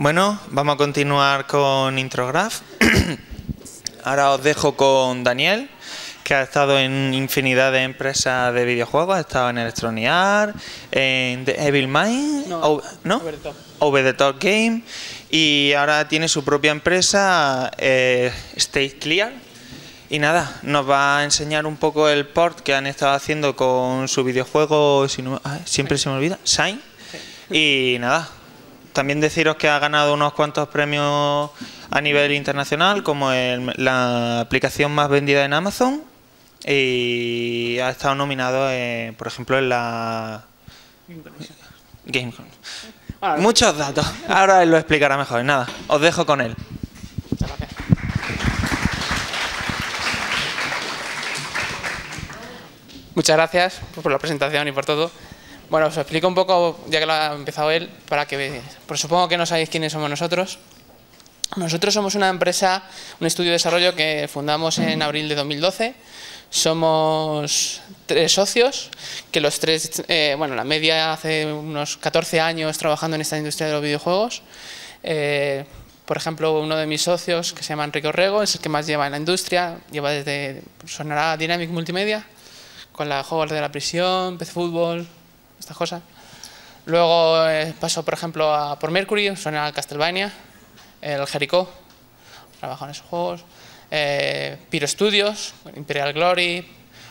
Bueno, vamos a continuar con Intrograph. Ahora os dejo con Daniel, que ha estado en infinidad de empresas de videojuegos. Ha estado en Electronic Arts, en The Evil Mind, No, o- ¿no? Over the Top. Over the Top Game. Y ahora tiene su propia empresa, eh, State Clear. Y nada, nos va a enseñar un poco el port que han estado haciendo con su videojuego, si no- siempre se me olvida, Shine. Y nada, también deciros que ha ganado unos cuantos premios a nivel internacional, como el- la aplicación más vendida en Amazon. Y ha estado nominado, eh, por ejemplo, en la Gamecom. Bueno, Muchos datos. Ahora él lo explicará mejor. Nada, os dejo con él. muchas gracias. Muchas gracias por la presentación y por todo. Bueno, os explico un poco, ya que lo ha empezado él, para que pues supongo que no sabéis quiénes somos nosotros. Nosotros somos una empresa, un estudio de desarrollo que fundamos en abril de 2012. Somos tres socios, que los tres, eh, bueno, la media hace unos 14 años trabajando en esta industria de los videojuegos. Eh, por ejemplo, uno de mis socios, que se llama Enrique Orrego, es el que más lleva en la industria, lleva desde, sonará Dynamic Multimedia, con la juegos de la prisión, PC Fútbol, estas cosas. Luego eh, paso, por ejemplo, a por Mercury, suena Castlevania, el Jericho, trabajo en esos juegos. Eh, Pyro Studios, Imperial Glory,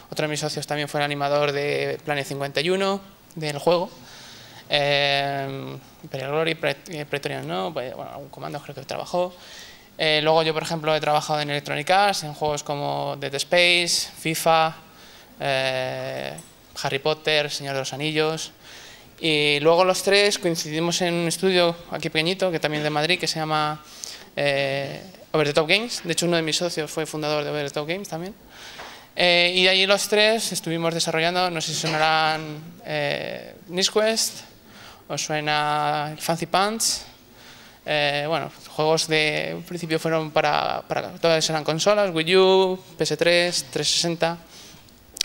otro de mis socios también fue el animador de Planet 51, del juego. Eh, Imperial Glory, Pre- eh, no, pues, bueno, algún comando creo que trabajó. Eh, luego yo, por ejemplo, he trabajado en Electronic Arts, en juegos como Dead Space, FIFA, eh, Harry Potter, Señor de los Anillos. Y luego los tres coincidimos en un estudio aquí pequeñito, que también de Madrid, que se llama eh, Over the Top Games. De hecho, uno de mis socios fue fundador de Over the Top Games también. Eh, y de allí los tres estuvimos desarrollando, no sé si sonarán eh, Quest, os suena Fancy Pants. Eh, bueno, juegos de en principio fueron para, para todas eran consolas, Wii U, PS3, 360.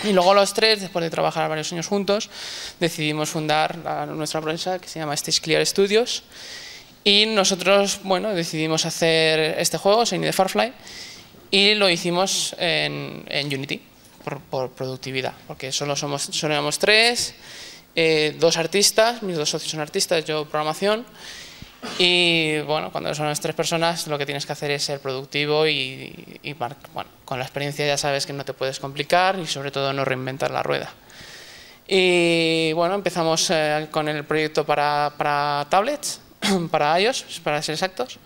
Y luego los tres, después de trabajar varios años juntos, decidimos fundar la- nuestra empresa que se llama Stage Clear Studios. Y nosotros, bueno, decidimos hacer este juego, Shiny the Farfly, y lo hicimos en, en Unity, por, por productividad, porque solo somos, solo éramos tres, eh, dos artistas, mis dos socios son artistas, yo programación, y bueno, cuando son las tres personas, lo que tienes que hacer es ser productivo y, y bueno, con la experiencia ya sabes que no te puedes complicar y sobre todo no reinventar la rueda. Y bueno, empezamos eh, con el proyecto para, para tablets, para iOS, para ser exactos,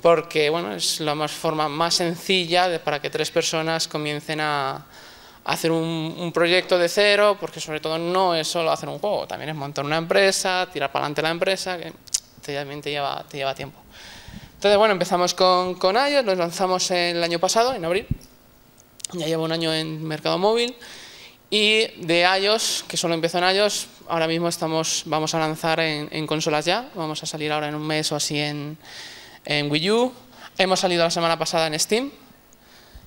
porque bueno, es la más forma más sencilla de, para que tres personas comiencen a, hacer un, un proyecto de cero, porque sobre todo no es solo hacer un juego, también es montar una empresa, tirar para adelante la empresa, que también te lleva, te lleva tiempo. Entonces, bueno, empezamos con, con iOS, nos lanzamos el año pasado, en abril, ya llevo un año en mercado móvil, y de iOS, que solo empezó en iOS, ahora mismo estamos, vamos a lanzar en, consolas ya, vamos a salir ahora en un mes o así en, en Wii U, hemos salido la semana pasada en Steam,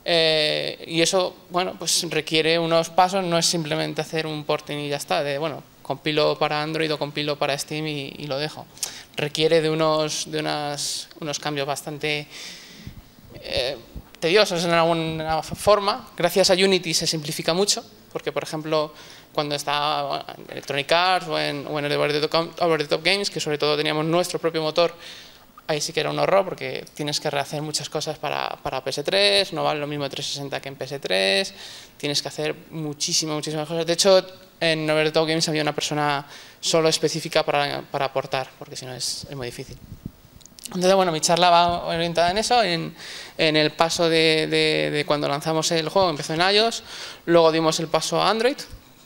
eh, y eso, bueno, pues requiere unos pasos, no es simplemente hacer un porting y ya está, de, bueno, compilo para Android o compilo para Steam y, y lo dejo. Requiere de unos, de unas, unos cambios bastante eh, tediosos en alguna forma. Gracias a Unity se simplifica mucho, porque por ejemplo, cuando estaba en Electronic Arts o en, o en el Over the, Top, Over the Top Games, que sobre todo teníamos nuestro propio motor, ahí sí que era un horror porque tienes que rehacer muchas cosas para, para PS3, no vale lo mismo 360 que en PS3, tienes que hacer muchísimas, muchísimas cosas. De hecho, en Over the Top Games había una persona solo específica para, para aportar, porque si no es, es muy difícil. Entonces, bueno, mi charla va orientada en eso, en, en el paso de, de- cuando lanzamos el juego, empezó en iOS, luego dimos el paso a Android,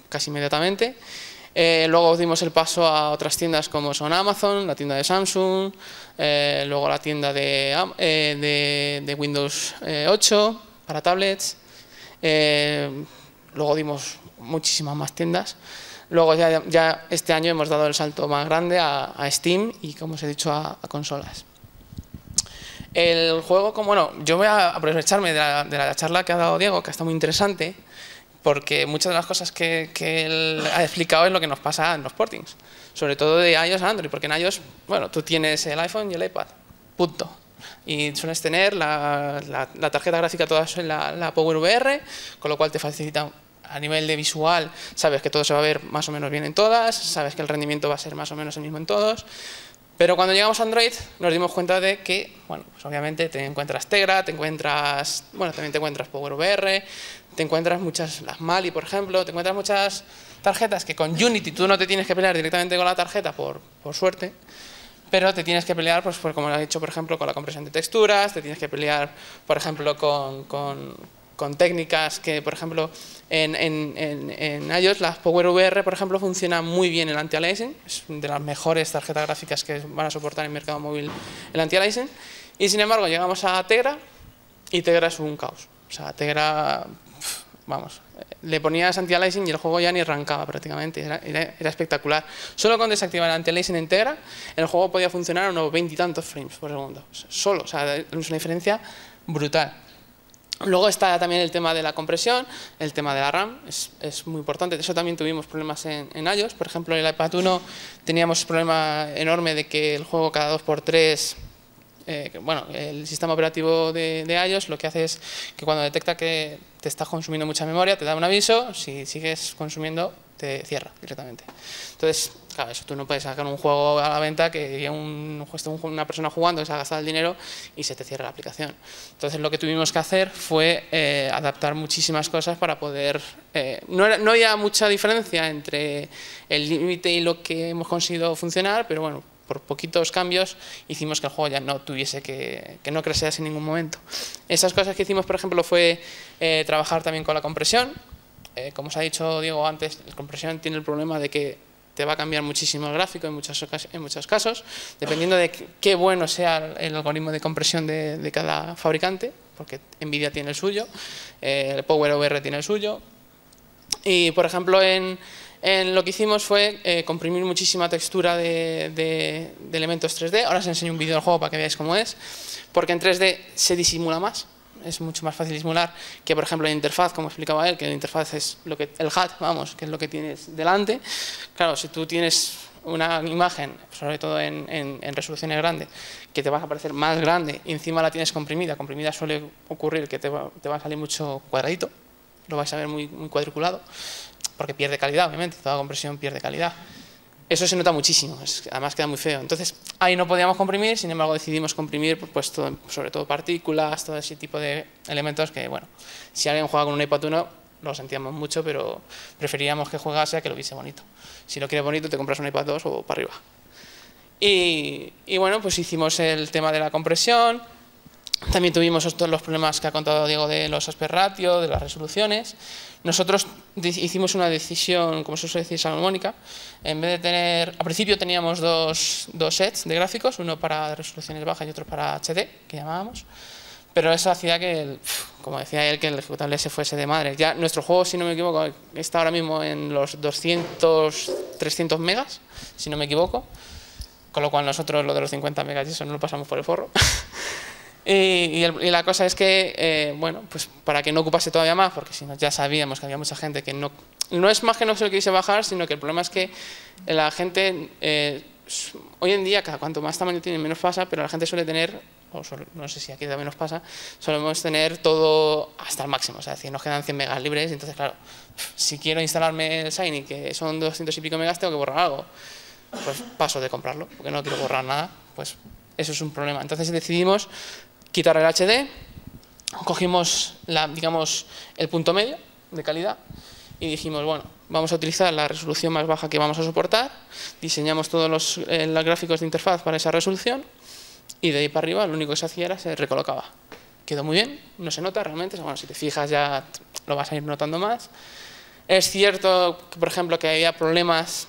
casi inmediatamente, eh, luego dimos el paso a otras tiendas como son Amazon, la tienda de Samsung, eh, luego la tienda de, eh, de- Windows eh, 8 para tablets, luego dimos muchísimas más tiendas. Luego ya, ya este año hemos dado el salto más grande a, a Steam y, como os he dicho, a, a consolas. El juego, como bueno, yo voy a aprovecharme de la, de la charla que ha dado Diego, que está muy interesante, porque muchas de las cosas que, que él ha explicado es lo que nos pasa en los portings, sobre todo de iOS a Android, porque en iOS, bueno, tú tienes el iPhone y el iPad, punto. Y sueles tener la, la, tarjeta gráfica toda en la, la PowerVR, con lo cual te facilita a nivel de visual, sabes que todo se va a ver más o menos bien en todas, sabes que el rendimiento va a ser más o menos el mismo en todos, pero cuando llegamos a Android nos dimos cuenta de que, bueno, pues obviamente te encuentras Tegra, te encuentras, bueno, también te encuentras PowerVR, te encuentras muchas, las Mali, por ejemplo, te encuentras muchas tarjetas que con Unity tú no te tienes que pelear directamente con la tarjeta, por, por suerte, pero te tienes que pelear, pues, como lo he dicho, por ejemplo, con la compresión de texturas, te tienes que pelear, por ejemplo, con, con, con técnicas que, por ejemplo, en, en, en, iOS, la PowerVR, por ejemplo, funciona muy bien el anti-aliasing, es de las mejores tarjetas gráficas que van a soportar en el mercado móvil el anti-aliasing, y sin embargo llegamos a Tegra y Tegra es un caos. O sea, Tegra, vamos, le ponías anti-aliasing y el juego ya ni arrancaba prácticamente, era, era, espectacular. Solo con desactivar el anti-aliasing en Tegra, el juego podía funcionar a unos veintitantos frames por segundo. Solo, o sea, es una diferencia brutal. Luego está también el tema de la compresión, el tema de la RAM, es, muy importante. De eso también tuvimos problemas en, en, iOS. Por ejemplo, en el iPad 1 teníamos un problema enorme de que el juego cada 2x3, eh, bueno, el sistema operativo de, de, iOS lo que hace es que cuando detecta que te estás consumiendo mucha memoria, te da un aviso, si sigues consumiendo, te cierra directamente. Entonces, claro, eso tú no puedes sacar un juego a la venta que un, una persona jugando se ha gastado el dinero y se te cierra la aplicación. Entonces, lo que tuvimos que hacer fue eh, adaptar muchísimas cosas para poder... Eh, no, no había mucha diferencia entre el límite y lo que hemos conseguido funcionar, pero bueno, por poquitos cambios hicimos que el juego ya no tuviese que, que no creciese en ningún momento. Esas cosas que hicimos, por ejemplo, fue eh, trabajar también con la compresión, como os ha dicho Diego antes, la compresión tiene el problema de que te va a cambiar muchísimo el gráfico en muchos, en muchos casos, dependiendo de qué bueno sea el algoritmo de compresión de, cada fabricante, porque Nvidia tiene el suyo, eh, el PowerVR tiene el suyo, y por ejemplo en, lo que hicimos fue eh, comprimir muchísima textura de, de, elementos 3D. Ahora os enseño un vídeo del juego para que veáis cómo es. Porque en 3D se disimula más es mucho más fácil disimular que, por ejemplo, la interfaz, como explicaba él, que la interfaz es lo que, el HUD, vamos, que es lo que tienes delante. Claro, si tú tienes una imagen, sobre todo en, en, resoluciones grandes, que te va a aparecer más grande y encima la tienes comprimida, comprimida suele ocurrir que te va, te va a salir mucho cuadradito, lo vais a ver muy, muy cuadriculado, porque pierde calidad, obviamente, toda compresión pierde calidad. Eso se nota muchísimo, además queda muy feo. Entonces, ahí no podíamos comprimir, sin embargo decidimos comprimir pues, sobre todo partículas, todo ese tipo de elementos que, bueno, si alguien juega con un iPad 1 lo sentíamos mucho, pero preferíamos que jugase a que lo viese bonito. Si lo quieres bonito, te compras un iPad 2 o para arriba. Y, y bueno, pues hicimos el tema de la compresión, también tuvimos todos los problemas que ha contado Diego de los aspect ratio, de las resoluciones. Nosotros hicimos una decisión, como se suele decir, salomónica. En vez de tener, al principio teníamos dos, dos sets de gráficos, uno para resoluciones bajas y otro para HD, que llamábamos. Pero eso hacía que, como decía él, que el ejecutable se fuese de madre. Ya nuestro juego, si no me equivoco, está ahora mismo en los 200, 300 megas, si no me equivoco. Con lo cual nosotros lo de los 50 megas y eso no lo pasamos por el forro. Y, la cosa es que, eh, bueno, pues para que no ocupase todavía más, porque si no ya sabíamos que había mucha gente que no... No es más que no se lo quise bajar, sino que el problema es que la gente, eh, hoy en día, cada cuanto más tamaño tiene, menos pasa, pero la gente suele tener, o no sé si aquí también nos pasa, solemos tener todo hasta el máximo, o sea, es decir, nos quedan 100 megas libres, entonces claro, si quiero instalarme el Shiny, que son 200 y pico megas, tengo que borrar algo. Pues paso de comprarlo, porque no quiero borrar nada, pues eso es un problema. Entonces decidimos quitar el HD, cogimos la, digamos, el punto medio de calidad y dijimos, bueno, vamos a utilizar la resolución más baja que vamos a soportar, diseñamos todos los, eh, gráficos de interfaz para esa resolución y de ahí para arriba lo único que se hacía era se recolocaba. Quedó muy bien, no se nota realmente, bueno, si te fijas ya lo vas a ir notando más. Es cierto, que, por ejemplo, que había problemas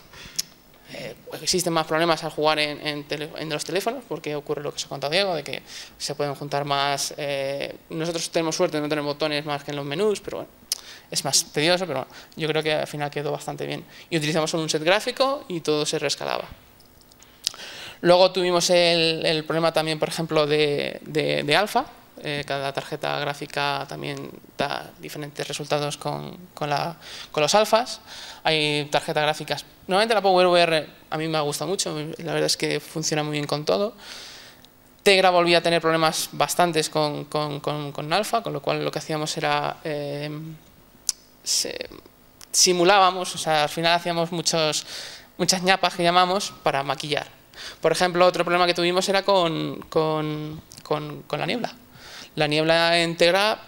eh, existen más problemas al jugar en, los teléfonos, porque ocurre lo que se ha contado Diego, de que se pueden juntar más... Eh, nosotros tenemos suerte de no tener botones más que en los menús, pero bueno, es más tedioso, pero yo creo que al final quedó bastante bien. Y utilizamos un set gráfico y todo se rescalaba. Luego tuvimos el, problema también, por ejemplo, de, de alfa, eh, cada tarjeta gráfica también da diferentes resultados con, con, con, los alfas. Hay tarjetas gráficas. Normalmente la PowerVR a mí me ha gustado mucho, la verdad es que funciona muy bien con todo. Tegra volvía a tener problemas bastantes con, con, con, alfa, con lo cual lo que hacíamos era... Eh, simulábamos, o sea, al final hacíamos muchas ñapas que llamamos para maquillar. Por ejemplo, otro problema que tuvimos era con, con, con la niebla. La niebla en Tegra,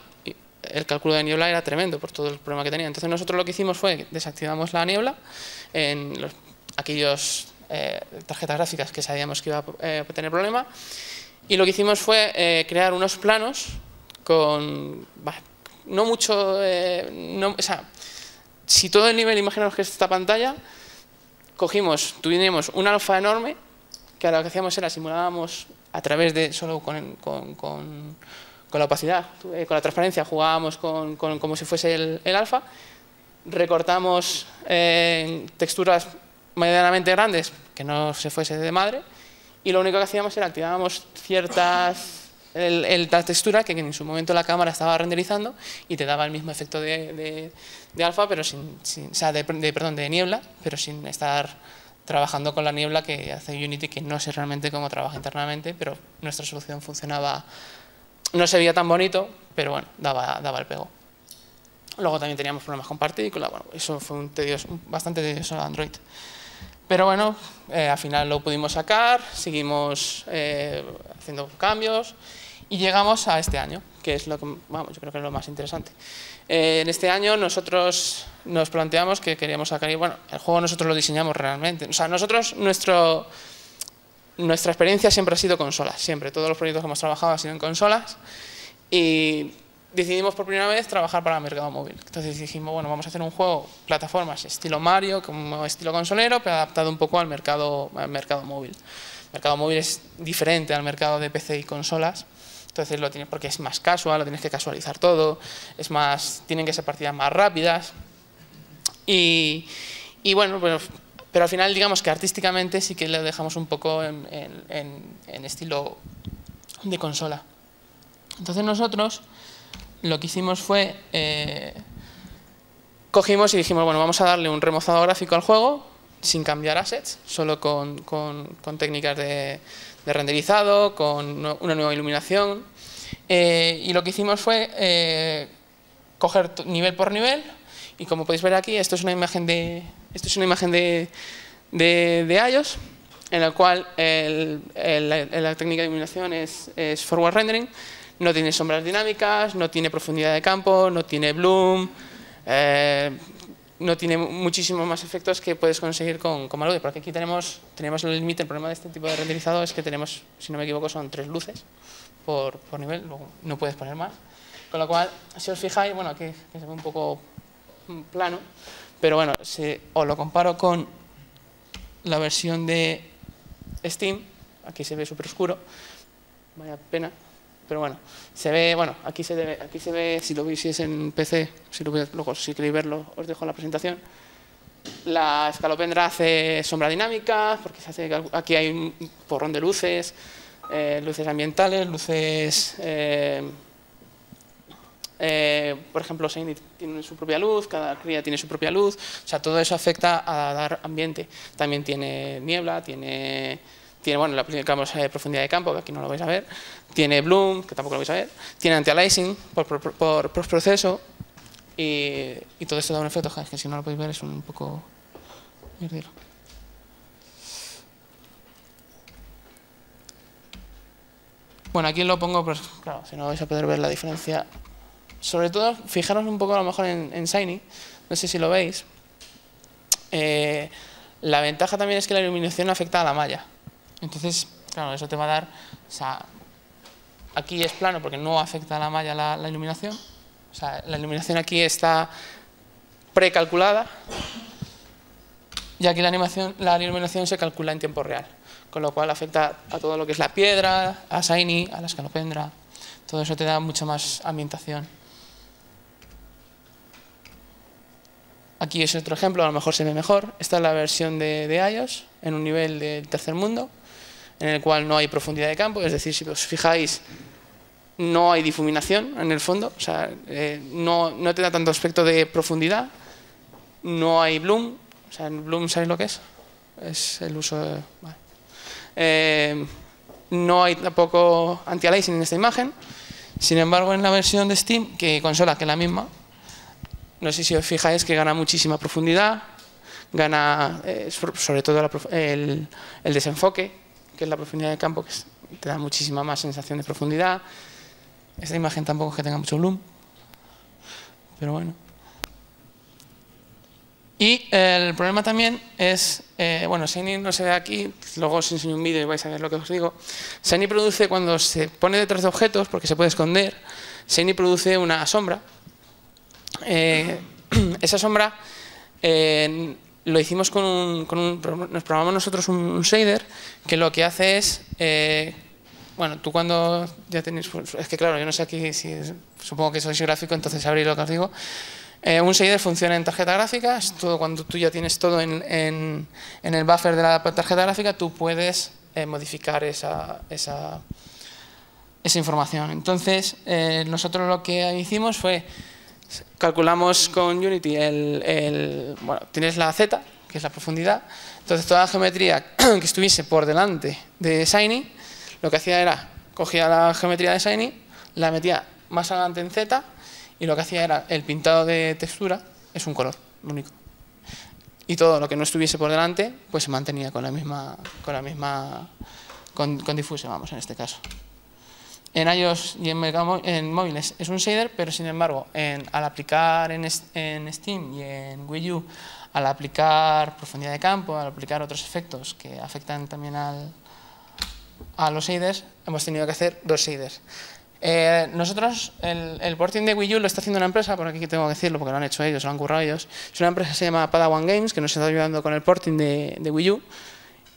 el cálculo de niebla era tremendo por todo el problema que tenía. Entonces nosotros lo que hicimos fue desactivamos la niebla en los, aquellos eh, tarjetas gráficas que sabíamos que iba a eh, tener problema y lo que hicimos fue eh, crear unos planos con no mucho o sea, si todo el nivel imaginaos que es esta pantalla cogimos tuvimos un alfa enorme que lo que hacíamos era simulábamos a través de solo con, con, con con la opacidad, eh, con la transparencia, jugábamos con, como si fuese el, alfa, recortamos eh, texturas medianamente grandes, que no se fuese de madre, y lo único que hacíamos era activábamos ciertas el, la textura que en su momento la cámara estaba renderizando y te daba el mismo efecto de, alfa, pero sin, o sea, de, perdón, de niebla, pero sin estar trabajando con la niebla que hace Unity, que no sé realmente cómo trabaja internamente, pero nuestra solución funcionaba no se veía tan bonito, pero bueno, daba, daba el pego. Luego también teníamos problemas con partículas, bueno, eso fue un tedioso, bastante tedioso Android. Pero bueno, eh, al final lo pudimos sacar, seguimos eh, haciendo cambios y llegamos a este año, que es lo que, vamos, yo creo que es lo más interesante. Eh, en este año nosotros nos planteamos que queríamos sacar, bueno, el juego nosotros lo diseñamos realmente, o sea, nosotros, nuestro, nuestra experiencia siempre ha sido consolas, siempre. Todos los proyectos que hemos trabajado han sido en consolas y decidimos por primera vez trabajar para el mercado móvil. Entonces dijimos, bueno, vamos a hacer un juego, plataformas estilo Mario, como estilo consolero, pero adaptado un poco al mercado, al mercado móvil. El mercado móvil es diferente al mercado de PC y consolas, entonces lo tienes porque es más casual, lo tienes que casualizar todo, es más, tienen que ser partidas más rápidas. Y, y bueno, pues pero al final, digamos que artísticamente sí que le dejamos un poco en, estilo de consola. Entonces nosotros lo que hicimos fue, eh, cogimos y dijimos, bueno, vamos a darle un remozado gráfico al juego sin cambiar assets, solo con, técnicas de, renderizado, con una nueva iluminación. Eh, y lo que hicimos fue eh, coger nivel por nivel y como podéis ver aquí, esto es una imagen de, esto es una imagen de, de, iOS, en la cual la técnica de iluminación es, forward rendering, no tiene sombras dinámicas, no tiene profundidad de campo, no tiene bloom, eh, no tiene muchísimos más efectos que puedes conseguir con, con porque aquí tenemos, tenemos el límite, el problema de este tipo de renderizado es que tenemos, si no me equivoco, son tres luces por, por nivel, luego no puedes poner más. Con lo cual, si os fijáis, bueno, aquí se ve un poco plano, pero bueno, si os lo comparo con la versión de Steam, aquí se ve súper oscuro, vaya pena, pero bueno, se ve, bueno, aquí se, ve, aquí se ve, si lo veis en PC, si lo luego si queréis verlo os dejo la presentación, la escalopendra hace sombra dinámica, porque se hace, aquí hay un porrón de luces, eh, luces ambientales, luces... Eh, eh, por ejemplo, Shiny tiene su propia luz, cada cría tiene su propia luz, o sea, todo eso afecta a dar ambiente. También tiene niebla, tiene, tiene bueno, le aplicamos eh, profundidad de campo, que aquí no lo vais a ver, tiene bloom, que tampoco lo vais a ver, tiene anti-aliasing por, por, proceso y, todo esto da un efecto, que si no lo podéis ver es un poco... Bueno, aquí lo pongo, pues claro, si no vais a poder ver la diferencia sobre todo, fijaros un poco a lo mejor en, Shiny, no sé si lo veis. Eh, la ventaja también es que la iluminación afecta a la malla. Entonces, claro, eso te va a dar... O sea, aquí es plano porque no afecta a la malla la, iluminación. O sea, la iluminación aquí está precalculada y aquí la, animación, la iluminación se calcula en tiempo real, con lo cual afecta a todo lo que es la piedra, a Shiny, a la escalopendra. Todo eso te da mucha más ambientación. Aquí es otro ejemplo, a lo mejor se ve mejor. Esta es la versión de, iOS en un nivel del tercer mundo, en el cual no hay profundidad de campo, es decir, si os fijáis, no hay difuminación en el fondo, o sea, eh, no, no, te da tanto aspecto de profundidad, no hay bloom, o sea, en bloom, ¿sabéis lo que es? Es el uso de... Eh, no hay tampoco anti-aliasing en esta imagen. Sin embargo, en la versión de Steam, que consola, que es la misma, no sé si os fijáis que gana muchísima profundidad, gana eh, sobre todo el, desenfoque, que es la profundidad de campo, que te da muchísima más sensación de profundidad. Esta imagen tampoco es que tenga mucho bloom, pero bueno. Y el problema también es, eh, bueno, Shiny no se ve aquí, luego os enseño un vídeo y vais a ver lo que os digo. Shiny produce cuando se pone detrás de objetos, porque se puede esconder, Shiny produce una sombra. Eh, esa sombra eh, lo hicimos con un, nos programamos nosotros un, shader que lo que hace es, bueno, tú cuando ya tenéis, es que claro, yo no sé aquí si, supongo que sois gráfico, entonces sabréis lo que os digo. Eh, un shader funciona en tarjeta gráfica, todo, cuando tú ya tienes todo en, en, el buffer de la tarjeta gráfica, tú puedes eh, modificar esa, esa, esa, información. Entonces, eh, nosotros lo que hicimos fue, calculamos con Unity, el, bueno, tienes la Z, que es la profundidad, entonces toda la geometría que estuviese por delante de Shiny, lo que hacía era, cogía la geometría de Shiny, la metía más adelante en Z, y lo que hacía era el pintado de textura es un color único. Y todo lo que no estuviese por delante, pues se mantenía con la misma, con la misma, con, con vamos, en este caso. En iOS y en, en, móviles es un shader, pero sin embargo, al aplicar en, en, Steam y en Wii U, al aplicar profundidad de campo, al aplicar otros efectos que afectan también al, a los shaders, hemos tenido que hacer dos shaders. Eh, nosotros, el, porting de Wii U lo está haciendo una empresa, por aquí tengo que decirlo porque lo han hecho ellos, lo han currado ellos. Es una empresa que se llama Padawan Games, que nos está ayudando con el porting de, Wii U.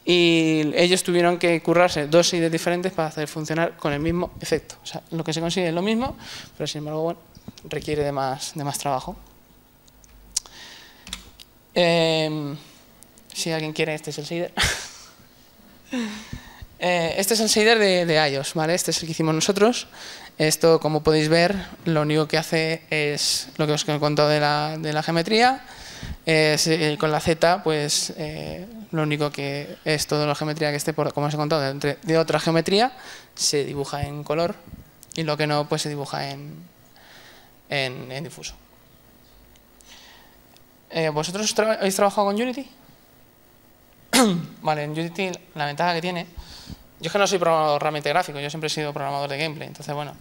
Y ellos tuvieron que currarse dos ideas diferentes para hacer funcionar con el mismo efecto. O sea, lo que se consigue es lo mismo, pero sin embargo, bueno, requiere de más, de más trabajo. Eh, si alguien quiere, este es el shader. Eh, este es el shader de, iOS, ¿vale? Este es el que hicimos nosotros. Esto, como podéis ver, lo único que hace es lo que os he contado de la, de la geometría. Eh, con la Z, pues eh, lo único que es toda la geometría que esté, por, como os he contado, de, otra geometría, se dibuja en color y lo que no, pues se dibuja en, en, difuso. ¿Vosotros habéis trabajado con Unity? vale, en Unity la ventaja que tiene yo es que no soy programador realmente gráfico, yo siempre he sido programador de gameplay. Entonces, bueno,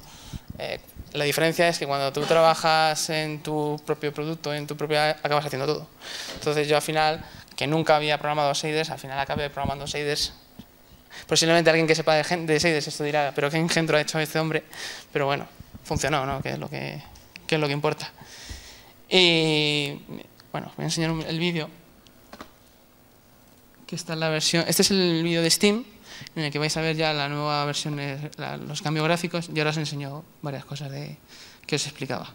eh, la diferencia es que cuando tú trabajas en tu propio producto, en tu propia, acabas haciendo todo. Entonces, yo al final, que nunca había programado shaders, al final acabé programando shaders. Posiblemente alguien que sepa de, de shaders esto dirá, pero ¿qué engendro ha hecho este hombre? Pero bueno, funcionó, ¿no? Que es lo que, que es lo que importa. Y bueno, voy a enseñar el vídeo. Que está la versión. Este es el vídeo de Steam en el que vais a ver ya la nueva versión, de los cambios gráficos y ahora os enseño varias cosas de, que os explicaba.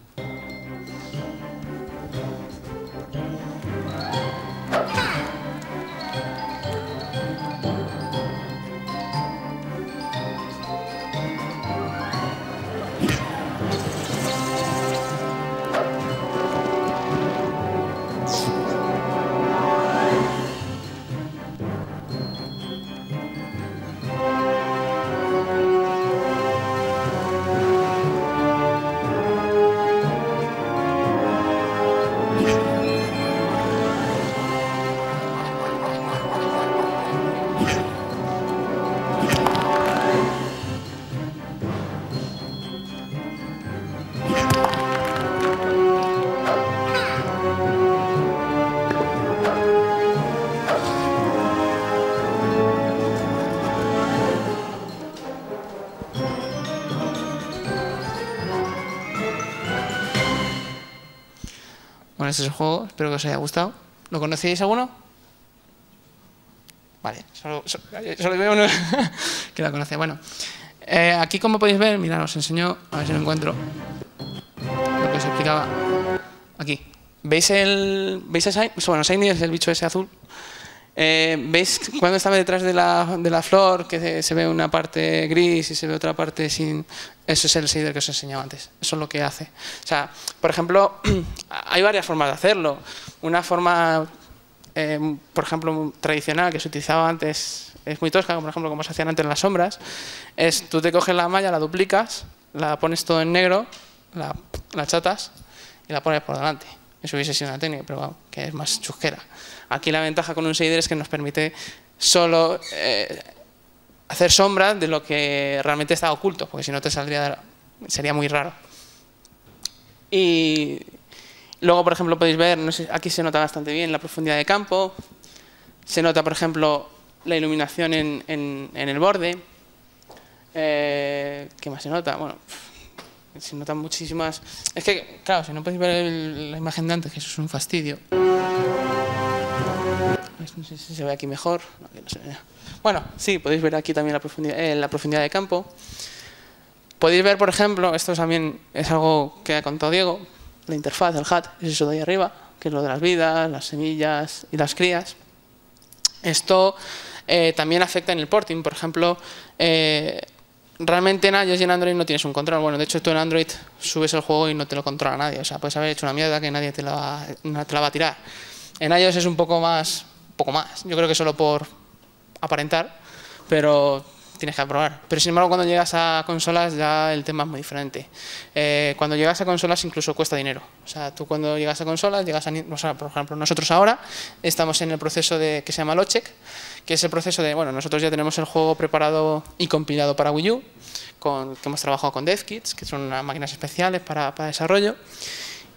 Este es juego, espero que os haya gustado. ¿Lo conocéis alguno? Vale, solo, veo uno que lo conoce. Bueno, eh, aquí como podéis ver, mirad, os enseño, a ver si lo encuentro, lo que os explicaba aquí. ¿Veis el, veis el, bueno, Shiny es el bicho ese azul, eh, ¿Veis cuando estaba detrás de la, de la, flor que se ve una parte gris y se ve otra parte sin... Eso es el shader que os he enseñado antes. Eso es lo que hace. O sea, por ejemplo, hay varias formas de hacerlo. Una forma eh, por ejemplo, tradicional que se utilizaba antes, es muy tosca, por ejemplo, como se hacían antes las sombras, es tú te coges la malla, la duplicas, la pones todo en negro, la, la chatas y la pones por delante. Eso hubiese sido una técnica, pero que es más chusquera. Aquí la ventaja con un shader es que nos permite solo eh, hacer sombras de lo que realmente está oculto, porque si no te saldría, sería muy raro. Y luego, por ejemplo, podéis ver, aquí se nota bastante bien la profundidad de campo, se nota, por ejemplo, la iluminación en, el borde. Eh, ¿Qué más se nota? Bueno, se notan muchísimas... Es que, claro, si no podéis ver la imagen de antes, que eso es un fastidio. No sé si se ve aquí mejor. No, no se. Bueno, sí, podéis ver aquí también la profundidad, eh, la profundidad de campo. Podéis ver, por ejemplo, esto también es algo que ha contado Diego, la interfaz, el HAT, es eso de ahí arriba, que es lo de las vidas, las semillas y las crías. Esto eh, también afecta en el porting. Por ejemplo, eh, realmente en iOS y en Android no tienes un control. Bueno, de hecho tú en Android subes el juego y no te lo controla nadie. O sea, puedes haber hecho una mierda que nadie te la te la va a tirar. En iOS es un poco más, poco más. Yo creo que solo por aparentar, pero tienes que aprobar. Pero sin embargo, cuando llegas a consolas ya el tema es muy diferente. Eh, cuando llegas a consolas incluso cuesta dinero. O sea, tú cuando llegas a consolas, llegas a, o sea, por ejemplo, nosotros ahora estamos en el proceso de que se llama Locheck, que es el proceso de, bueno, nosotros ya tenemos el juego preparado y compilado para Wii U, con, que hemos trabajado con DevKits, que son unas máquinas especiales para desarrollo,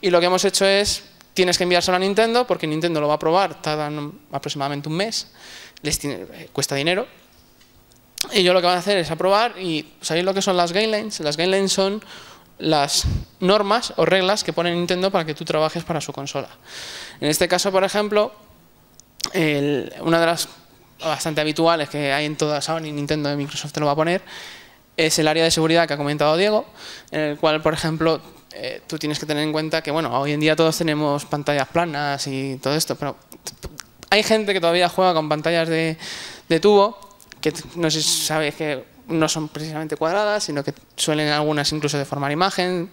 y lo que hemos hecho es, tienes que enviárselo a Nintendo, porque Nintendo lo va a probar, tardan aproximadamente un mes, les tiene, cuesta dinero, y yo lo que van a hacer es aprobar y ¿sabéis lo que son las guidelines? Las guidelines son las normas o reglas que pone Nintendo para que tú trabajes para su consola. En este caso, por ejemplo, una de las bastante habituales que hay en toda Sony, Nintendo y Microsoft te lo va a poner, es el área de seguridad que ha comentado Diego, en el cual, por ejemplo, eh, tú tienes que tener en cuenta que, bueno, hoy en día todos tenemos pantallas planas y todo esto, pero hay gente que todavía juega con pantallas de, de tubo que no sabéis que no son precisamente cuadradas, sino que suelen algunas incluso deformar imagen.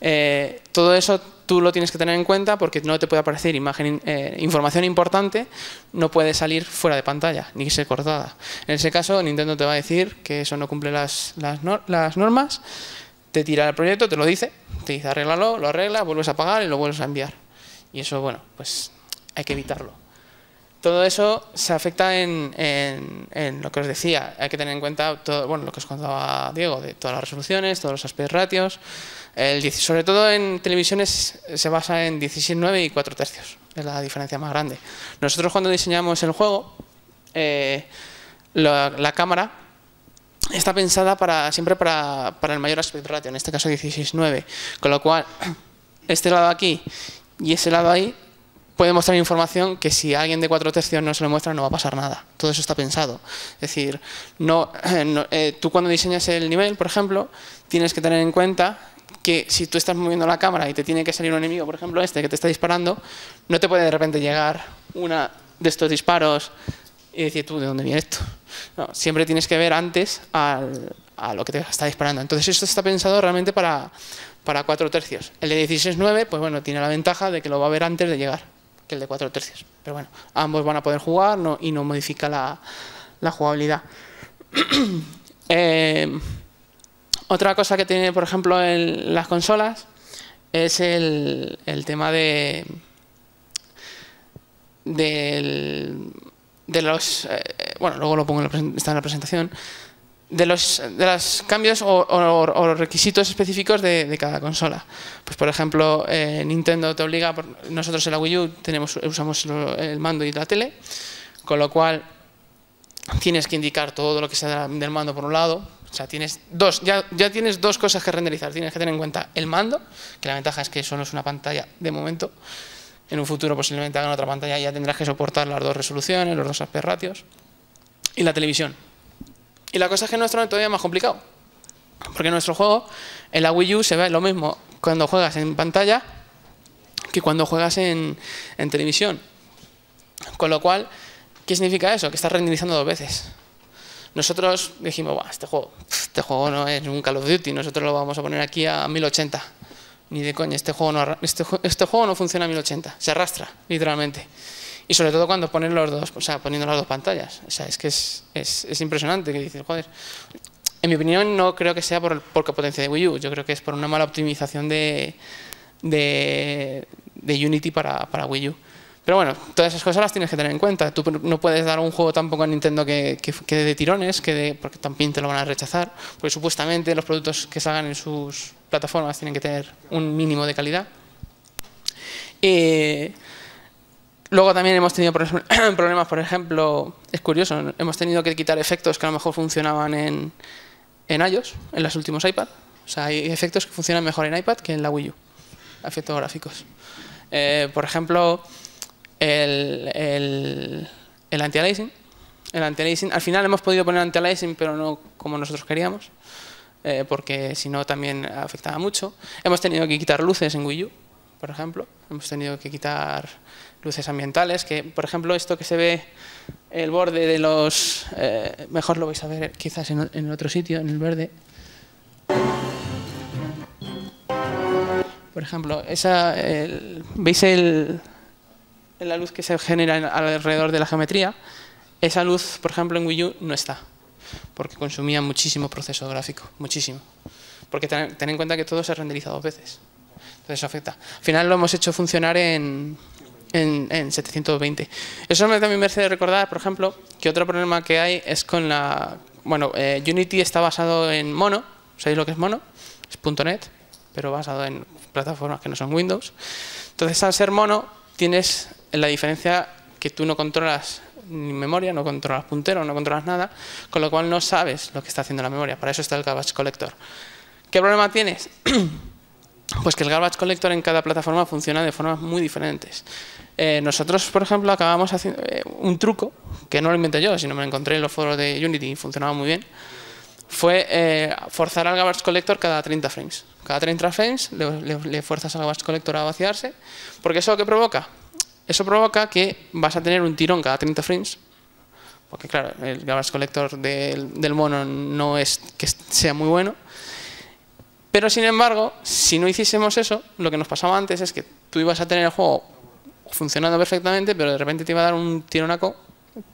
Eh, todo eso tú lo tienes que tener en cuenta porque no te puede aparecer eh, información importante, no puede salir fuera de pantalla, ni ser cortada. En ese caso, Nintendo te va a decir que eso no cumple las, las normas, te tira el proyecto, te lo dice, te dice arréglalo, lo arregla, vuelves a pagar y lo vuelves a enviar. Y eso, bueno, pues hay que evitarlo. Todo eso se afecta en, lo que os decía. Hay que tener en cuenta todo, bueno, lo que os contaba Diego, de todas las resoluciones, todos los aspect ratios. Sobre todo en televisiones se basa en 16.9 y 4 tercios. Es la diferencia más grande. Nosotros cuando diseñamos el juego, eh, la, cámara está pensada para, siempre para, para el mayor aspect ratio, en este caso 16.9. Con lo cual, este lado aquí y ese lado ahí puede mostrar información que si alguien de cuatro tercios no se le muestra no va a pasar nada. Todo eso está pensado. Es decir, no, no eh, tú cuando diseñas el nivel, por ejemplo, tienes que tener en cuenta que si tú estás moviendo la cámara y te tiene que salir un enemigo, por ejemplo este que te está disparando, no te puede de repente llegar una de estos disparos y decir tú, ¿de dónde viene esto? Siempre tienes que ver antes a lo que te está disparando. Entonces esto está pensado realmente para, para cuatro tercios. El de 16.9, pues bueno, tiene la ventaja de que lo va a ver antes de llegar que el de 4 tercios. Pero bueno, ambos van a poder jugar no, y no modifica la, jugabilidad. eh, otra cosa que tiene, por ejemplo, en las consolas es el, el tema de, de, de los... Eh, bueno, luego lo pongo está en la presentación de los, de los cambios o, o, o requisitos específicos de, de, cada consola. Pues por ejemplo, eh, Nintendo te obliga, nosotros en la Wii U tenemos, usamos el mando y la tele, con lo cual tienes que indicar todo lo que sea del mando por un lado. O sea, tienes dos, ya, ya tienes dos cosas que renderizar. Tienes que tener en cuenta el mando, que la ventaja es que solo es una pantalla de momento. En un futuro posiblemente hagan otra pantalla y ya tendrás que soportar las dos resoluciones, los dos aspect ratios. Y la televisión, y la cosa es que nuestro es todavía más complicado. Porque nuestro juego en la Wii U se ve lo mismo cuando juegas en pantalla que cuando juegas en, televisión. Con lo cual, ¿qué significa eso? Que estás renderizando dos veces. Nosotros dijimos, este juego, este juego no es un Call of Duty, nosotros lo vamos a poner aquí a 1080. Ni de coña, este juego no, este, este juego no funciona a 1080, se arrastra, literalmente. Y sobre todo cuando ponen los dos, o sea, poniendo las dos pantallas. O sea, es que es, es, es impresionante que dices. En mi opinión, no creo que sea por poca potencia de Wii U. Yo creo que es por una mala optimización de, de, de Unity para, para Wii U. Pero bueno, todas esas cosas las tienes que tener en cuenta. Tú no puedes dar un juego tampoco a Nintendo que, que, que de tirones, que de, porque también te lo van a rechazar. Porque supuestamente los productos que salgan en sus plataformas tienen que tener un mínimo de calidad. Eh, luego también hemos tenido problemas, por ejemplo, es curioso, hemos tenido que quitar efectos que a lo mejor funcionaban en, en iOS, en los últimos iPad. O sea, hay efectos que funcionan mejor en iPad que en la Wii U, efectos gráficos. Eh, por ejemplo, el, el, el anti-aliasing. El anti al final hemos podido poner anti-aliasing, pero no como nosotros queríamos, eh, porque si no también afectaba mucho. Hemos tenido que quitar luces en Wii U, por ejemplo. Hemos tenido que quitar luces ambientales, que por ejemplo esto que se ve el borde de los... Eh, mejor lo vais a ver quizás en, en otro sitio, en el verde. Por ejemplo, esa, el, ¿veis el, la luz que se genera alrededor de la geometría? Esa luz, por ejemplo, en Wii U no está, porque consumía muchísimo proceso gráfico, muchísimo. Porque ten, ten en cuenta que todo se renderiza dos veces. Entonces eso afecta. Al final lo hemos hecho funcionar en, en, en 720. Eso me, también me hace recordar, por ejemplo, que otro problema que hay es con la... Bueno, eh, Unity está basado en Mono. ¿Sabéis lo que es Mono? Es .NET, pero basado en plataformas que no son Windows. Entonces, al ser Mono, tienes la diferencia que tú no controlas ni memoria, no controlas puntero, no controlas nada, con lo cual no sabes lo que está haciendo la memoria. Para eso está el Garbage Collector. ¿Qué problema tienes? Pues que el Garbage Collector en cada plataforma funciona de formas muy diferentes. Eh, nosotros, por ejemplo, acabamos haciendo eh, un truco, que no lo inventé yo, sino me lo encontré en los foros de Unity y funcionaba muy bien, fue eh, forzar al Garbage Collector cada 30 frames. Cada 30 frames le, le, le fuerzas al Garbage Collector a vaciarse, porque eso qué provoca? Eso provoca que vas a tener un tirón cada 30 frames, porque claro, el Garbage Collector del, mono no es que sea muy bueno, pero sin embargo, si no hiciésemos eso, lo que nos pasaba antes es que tú ibas a tener el juego funcionando perfectamente, pero de repente te iba a dar un tironaco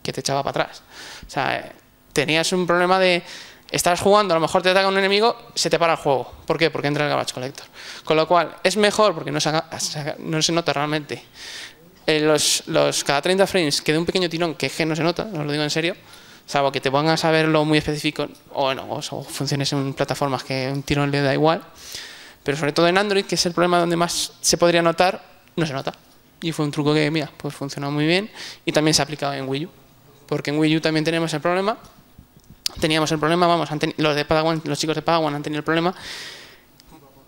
que te echaba para atrás. O sea, tenías un problema de estás jugando, a lo mejor te ataca un enemigo, se te para el juego. ¿Por qué? Porque entra el Garbage Collector. Con lo cual, es mejor, porque no se nota realmente, eh, los, los, cada 30 frames que de un pequeño tirón, que es que no se nota, os lo digo en serio, salvo que te pongas a verlo muy específico, o bueno, o, o funciones en plataformas que un tirón le da igual, pero sobre todo en Android, que es el problema donde más se podría notar, no se nota. Y fue un truco que, mira, pues funcionó muy bien y también se ha aplicado en Wii U. Porque en Wii U también tenemos el problema, teníamos el problema, vamos, los, de Padawan, los chicos de Padawan han tenido el problema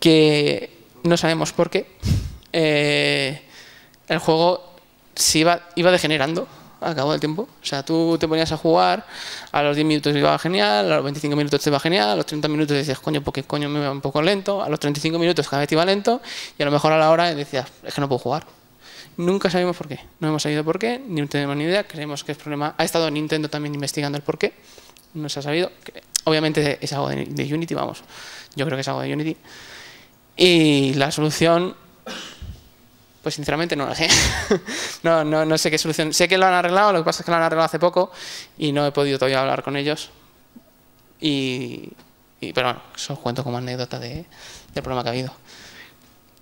que no sabemos por qué. Eh, el juego se iba, degenerando a cabo del tiempo. O sea, tú te ponías a jugar, a los 10 minutos iba genial, a los 25 minutos te iba genial, a los 30 minutos decías, coño, porque coño me va un poco lento, a los 35 minutos cada vez iba lento, y a lo mejor a la hora decías, es que no puedo jugar. Nunca sabemos por qué, no hemos sabido por qué, ni tenemos ni idea, creemos que es problema. Ha estado Nintendo también investigando el por qué, no se ha sabido. Obviamente es algo de Unity, vamos, yo creo que es algo de Unity. Y la solución pues sinceramente no lo sé. no, no, no sé qué solución. Sé que lo han arreglado, lo que pasa es que lo han arreglado hace poco y no he podido todavía hablar con ellos. Y, pero bueno, eso os cuento como anécdota de, del problema que ha habido.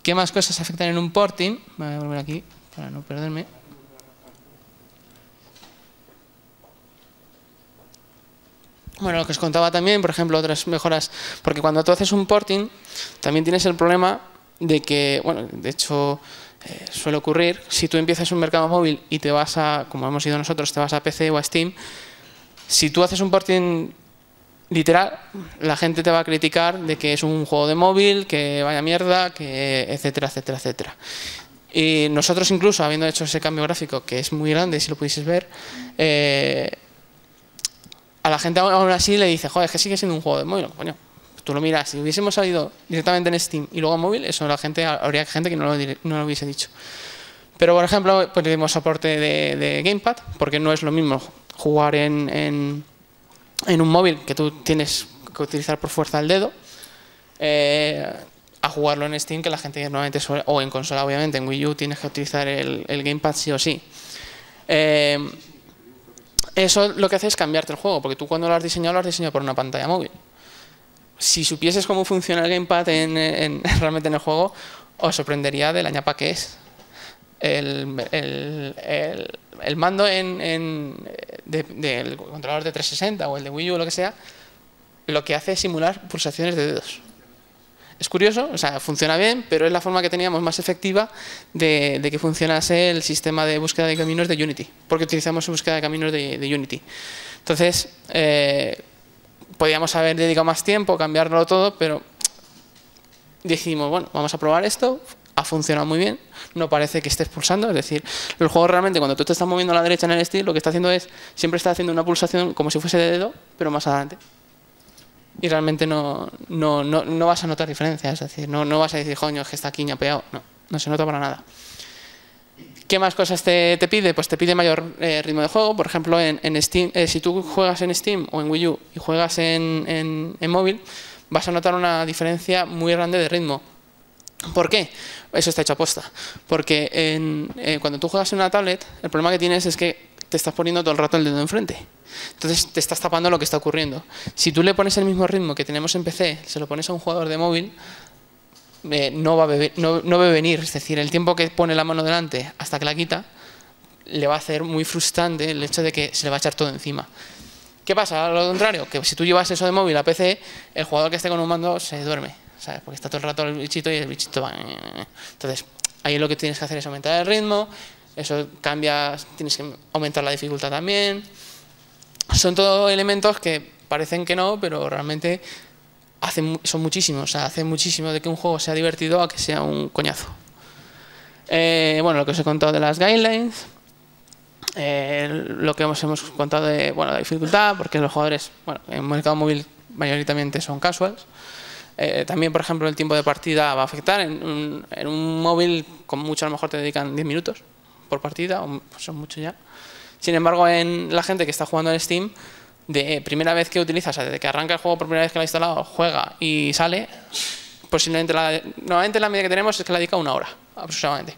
¿Qué más cosas afectan en un porting? Voy a volver aquí para no perderme. Bueno, lo que os contaba también, por ejemplo, otras mejoras, porque cuando tú haces un porting, también tienes el problema de que, bueno, de hecho, eh, suele ocurrir, si tú empiezas un mercado móvil y te vas a, como hemos ido nosotros, te vas a PC o a Steam, si tú haces un porting literal, la gente te va a criticar de que es un juego de móvil, que vaya mierda, que etcétera, etcétera, etcétera. Y nosotros incluso, habiendo hecho ese cambio gráfico, que es muy grande, si lo pudieseis ver, eh, a la gente aún así le dice, joder, es que sigue siendo un juego de móvil, coño, tú lo miras, si hubiésemos salido directamente en Steam y luego en móvil, eso la gente, habría gente que no lo, no lo hubiese dicho. Pero, por ejemplo, pues tenemos soporte de, Gamepad, porque no es lo mismo jugar en, en, un móvil que tú tienes que utilizar por fuerza el dedo, eh, a jugarlo en Steam, que la gente normalmente suele, o en consola, obviamente, en Wii U tienes que utilizar el, el Gamepad sí o sí. Eh, eso lo que hace es cambiarte el juego, porque tú cuando lo has diseñado lo has diseñado por una pantalla móvil. Si supieses cómo funciona el gamepad en, realmente en el juego, os sorprendería de la ñapa que es. El, mando en, del controlador de 360 o el de Wii U o lo que sea, lo que hace es simular pulsaciones de dedos. Es curioso, o sea, funciona bien, pero es la forma que teníamos más efectiva de, que funcionase el sistema de búsqueda de caminos de Unity, porque utilizamos búsqueda de caminos de, Unity. Entonces, eh, podíamos haber dedicado más tiempo, cambiarlo todo, pero decidimos, bueno, vamos a probar esto, ha funcionado muy bien, no parece que estés pulsando, es decir, el juego realmente cuando tú te estás moviendo a la derecha en el estilo, lo que está haciendo es, siempre está haciendo una pulsación como si fuese de dedo, pero más adelante y realmente no, no, no, no, vas a notar diferencias, es decir, no, no vas a decir, coño, es que está aquí ñapeado, no, no se nota para nada. ¿Qué más cosas te, te pide? Pues te pide mayor eh, ritmo de juego, por ejemplo, en, en Steam, eh, si tú juegas en Steam o en Wii U y juegas en, en, en móvil, vas a notar una diferencia muy grande de ritmo. ¿Por qué? Eso está hecho a posta. Porque en, eh, cuando tú juegas en una tablet, el problema que tienes es que te estás poniendo todo el rato el dedo enfrente. Entonces te estás tapando lo que está ocurriendo. Si tú le pones el mismo ritmo que tenemos en PC, se lo pones a un jugador de móvil, no, va a no, no ve venir. Es decir, el tiempo que pone la mano delante hasta que la quita, le va a hacer muy frustrante el hecho de que se le va a echar todo encima. ¿Qué pasa? A lo contrario, que si tú llevas eso de móvil a PC, el jugador que esté con un mando se duerme, ¿sabes? Porque está todo el rato el bichito y el bichito va... Entonces, ahí lo que tienes que hacer es aumentar el ritmo, eso cambia, tienes que aumentar la dificultad también. Son todos elementos que parecen que no, pero realmente hacen, son muchísimos. O sea, hacen muchísimo de que un juego sea divertido a que sea un coñazo. Eh, bueno, lo que os he contado de las guidelines. Eh, lo que hemos, hemos contado de bueno, la dificultad, porque los jugadores bueno, en mercado móvil mayoritariamente son casuals. Eh, también, por ejemplo, el tiempo de partida va a afectar. En un, en un móvil, con mucho a lo mejor te dedican 10 minutos por partida, o son muchos ya. Sin embargo, en la gente que está jugando en Steam, de primera vez que utiliza, o sea, desde que arranca el juego por primera vez que lo ha instalado, juega y sale, posiblemente la, normalmente la media que tenemos es que la dedica una hora, aproximadamente.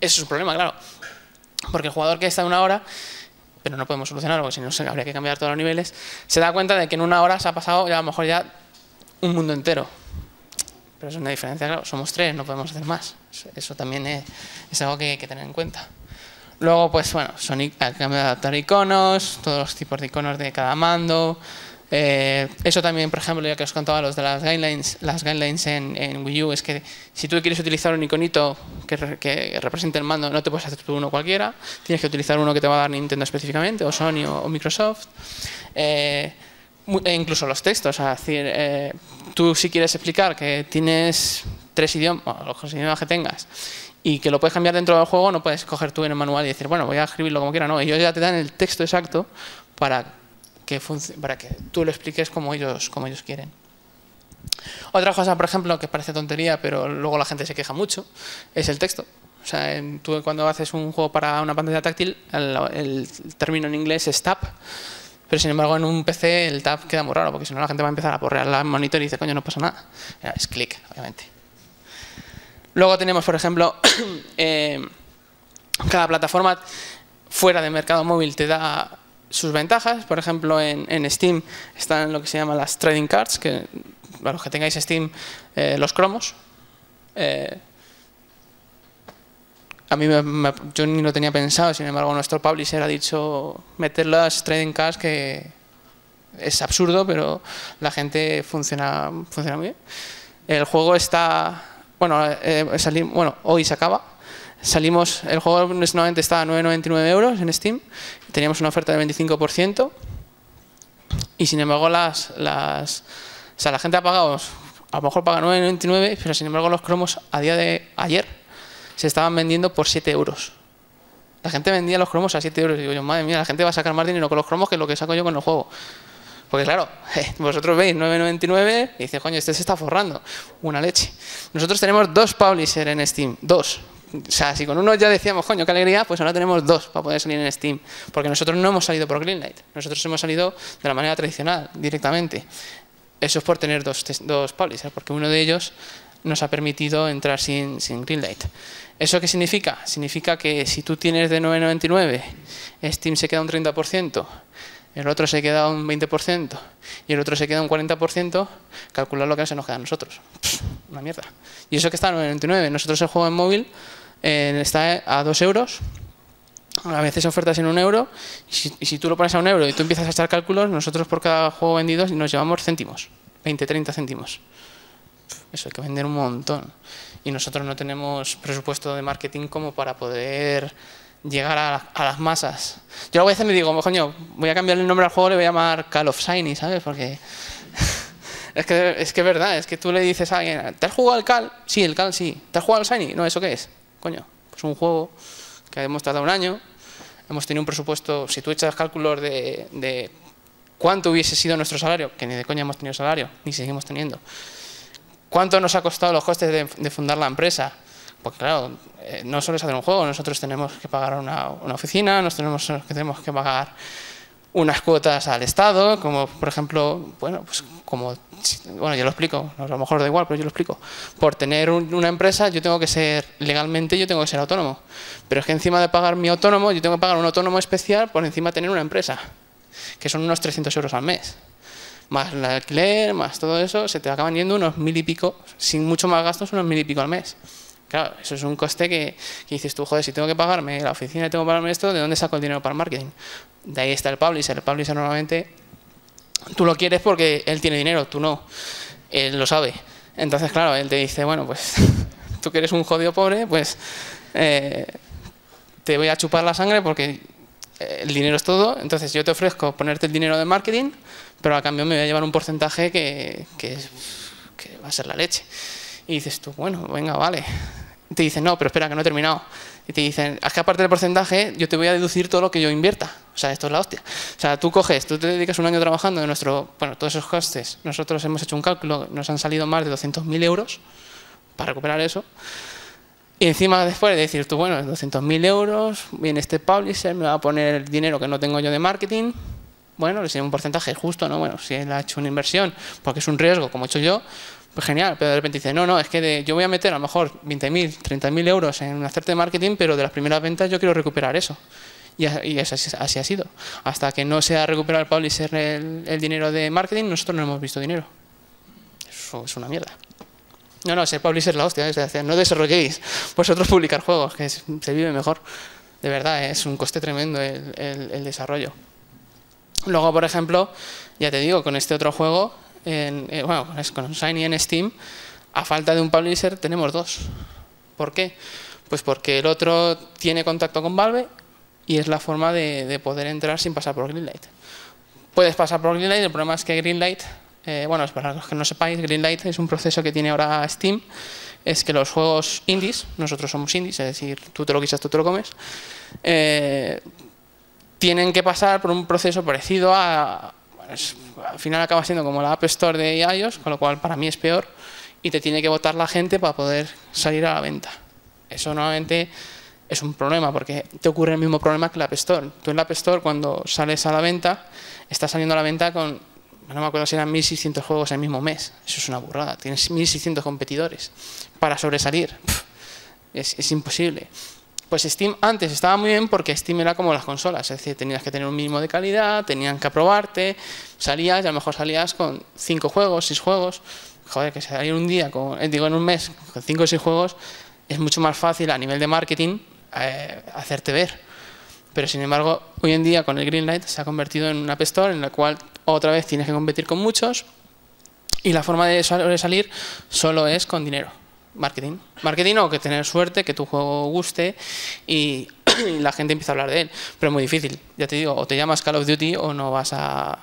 Eso es un problema, claro. Porque el jugador que está una hora, pero no podemos solucionarlo, porque si no habría que cambiar todos los niveles, se da cuenta de que en una hora se ha pasado ya a lo mejor ya un mundo entero. Pero es una diferencia, claro, somos tres, no podemos hacer más. Eso también es, algo que hay que tener en cuenta. Luego, pues bueno, son, hay que adaptar iconos, todos los tipos de iconos de cada mando. Eh, eso también, por ejemplo, ya que os contaba los de las guidelines, las guidelines en, Wii U, es que si tú quieres utilizar un iconito que, represente el mando, no te puedes hacer tú uno cualquiera, tienes que utilizar uno que te va a dar Nintendo específicamente, o Sony o, Microsoft. Eh, e incluso los textos, es decir, eh, tú si quieres explicar que tienes tres idiomas, los idiomas que tengas, y que lo puedes cambiar dentro del juego, no puedes coger tú en el manual y decir, bueno, voy a escribirlo como quiera, no, ellos ya te dan el texto exacto para que, para que tú lo expliques como ellos, como ellos quieren. Otra cosa, por ejemplo, que parece tontería, pero luego la gente se queja mucho, es el texto. O sea, tú cuando haces un juego para una pantalla táctil, el, el término en inglés es tap, pero sin embargo en un PC el tab queda muy raro, porque si no la gente va a empezar a porrear la monitor y dice, coño, no pasa nada. Es clic, obviamente. Luego tenemos, por ejemplo, eh, cada plataforma fuera de mercado móvil te da sus ventajas. Por ejemplo, en, Steam están lo que se llama las trading cards, que para los que tengáis Steam, eh, los cromos. Eh, a mí yo ni lo tenía pensado, sin embargo nuestro publisher ha dicho meter las trading cards que es absurdo, pero la gente funciona, funciona muy bien. El juego está, bueno, eh, bueno, hoy se acaba. Salimos, el juego nuevamente está a 9,99 euros en Steam, teníamos una oferta del 25%, y sin embargo las, las, o sea, la gente ha pagado, a lo mejor paga 9,99, pero sin embargo los cromos a día de ayer se estaban vendiendo por 7 euros. La gente vendía los cromos a 7 euros. Y digo yo, madre mía, la gente va a sacar más dinero con los cromos que lo que saco yo con el juego. Porque claro, vosotros veis 9.99 y dices, coño, este se está forrando. Una leche. Nosotros tenemos dos publishers en Steam. Dos. O sea, si con uno ya decíamos, coño, qué alegría, pues ahora tenemos dos para poder salir en Steam. Porque nosotros no hemos salido por Greenlight. Nosotros hemos salido de la manera tradicional, directamente. Eso es por tener dos, dos publishers, porque uno de ellos nos ha permitido entrar sin, sin Greenlight. ¿Eso qué significa? Significa que si tú tienes de 9,99, Steam se queda un 30%, el otro se queda un 20% y el otro se queda un 40%, calcular lo que se nos queda a nosotros. una mierda. Y eso que está a 9,99. Nosotros el juego en móvil eh, está a 2 euros. A veces ofertas en un euro y si, y si, tú lo pones a un euro y tú empiezas a echar cálculos, nosotros por cada juego vendido nos llevamos céntimos, 20, 30 céntimos. Eso hay que vender un montón. Y nosotros no tenemos presupuesto de marketing como para poder llegar a, a, las masas. Yo a veces me digo, coño, voy a cambiar el nombre al juego, le voy a llamar Call of Shiny, ¿sabes? Porque es que es que es verdad, es que tú le dices a alguien, ¿te has jugado al Cal? Sí, el Cal sí. ¿Te has jugado al Shiny? No, ¿eso qué es? Coño, pues un juego que hemos tardado un año, hemos tenido un presupuesto, si tú echas cálculos de, de cuánto hubiese sido nuestro salario, que ni de coña hemos tenido salario, ni seguimos teniendo, cuánto nos ha costado los costes de, de fundar la empresa, porque claro, eh, no solo es hacer un juego, nosotros tenemos que pagar una, oficina, nos tenemos, tenemos que pagar unas cuotas al Estado, como por ejemplo, bueno, pues como, bueno, yo lo explico, a lo mejor da igual, pero yo lo explico. Por tener un, una empresa, yo tengo que ser, legalmente, yo tengo que ser autónomo. Pero es que encima de pagar mi autónomo, yo tengo que pagar un autónomo especial por encima de tener una empresa, que son unos 300 euros al mes. Más el alquiler, más todo eso, se te acaban yendo unos mil y pico, sin mucho más gastos, unos mil y pico al mes. Claro, eso es un coste que, dices tú, joder, si tengo que pagarme la oficina, tengo que pagarme esto, ¿de dónde saco el dinero para el marketing? De ahí está el publisher. El publisher normalmente tú lo quieres porque él tiene dinero, tú no. Él lo sabe. Entonces, claro, él te dice, bueno, pues tú que eres un jodido pobre, pues eh, te voy a chupar la sangre porque el dinero es todo. Entonces yo te ofrezco ponerte el dinero de marketing, pero a cambio me voy a llevar un porcentaje que, que, que va a ser la leche. Y dices tú, bueno, venga, vale. Y te dicen, no, pero espera, que no he terminado. Y te dicen, es que aparte del porcentaje, yo te voy a deducir todo lo que yo invierta. O sea, esto es la hostia. O sea, tú coges, tú te dedicas un año trabajando en nuestro, bueno, todos esos costes. Nosotros hemos hecho un cálculo, nos han salido más de 200.000 euros para recuperar eso. Y encima después de decir tú, bueno, 200.000 euros, viene este publisher, me va a poner el dinero que no tengo yo de marketing. Bueno, le enseño un porcentaje justo, ¿no? Bueno, si él ha hecho una inversión, porque es un riesgo, como he hecho yo, pues genial, pero de repente dice, no, no, es que de, yo voy a meter a lo mejor 20.000, 30.000 euros en hacerte marketing, pero de las primeras ventas yo quiero recuperar eso. Y, y así, así, ha sido. Hasta que no se ha recuperado el publisher el, el, dinero de marketing, nosotros no hemos visto dinero. Eso es una mierda. No, no, ser publisher la hostia, es decir, no desarrolléis vosotros publicar juegos, que es, se vive mejor. De verdad, es un coste tremendo el, el, el desarrollo. Luego, por ejemplo, ya te digo, con este otro juego, eh, bueno, con Shiny en Steam, a falta de un publisher tenemos dos. ¿Por qué? Pues porque el otro tiene contacto con Valve y es la forma de, de poder entrar sin pasar por Greenlight. Puedes pasar por Greenlight, el problema es que Greenlight, eh, bueno, para los que no sepáis, Greenlight es un proceso que tiene ahora Steam, es que los juegos indies, nosotros somos indies, es decir, tú te lo quisas, tú te lo comes, eh, tienen que pasar por un proceso parecido a, al final acaba siendo como la App Store de iOS, con lo cual para mí es peor, y te tiene que votar la gente para poder salir a la venta. Eso normalmente es un problema, porque te ocurre el mismo problema que la App Store. Tú en la App Store, cuando sales a la venta, estás saliendo a la venta con, no me acuerdo si eran 1.600 juegos el mismo mes. Eso es una burrada. Tienes 1.600 competidores para sobresalir. Es, es imposible. Pues Steam antes estaba muy bien porque Steam era como las consolas, es decir, tenías que tener un mínimo de calidad, tenían que aprobarte, salías y a lo mejor salías con cinco juegos, seis juegos. Joder, que salir un día, con, digo en un mes, con cinco o seis juegos, es mucho más fácil a nivel de marketing eh, hacerte ver. Pero sin embargo, hoy en día con el Greenlight se ha convertido en una App Store en la cual otra vez tienes que competir con muchos y la forma de salir solo es con dinero marketing. Marketing o que tener suerte, que tu juego guste y, la gente empieza a hablar de él. Pero es muy difícil, ya te digo, o te llamas Call of Duty o no vas a,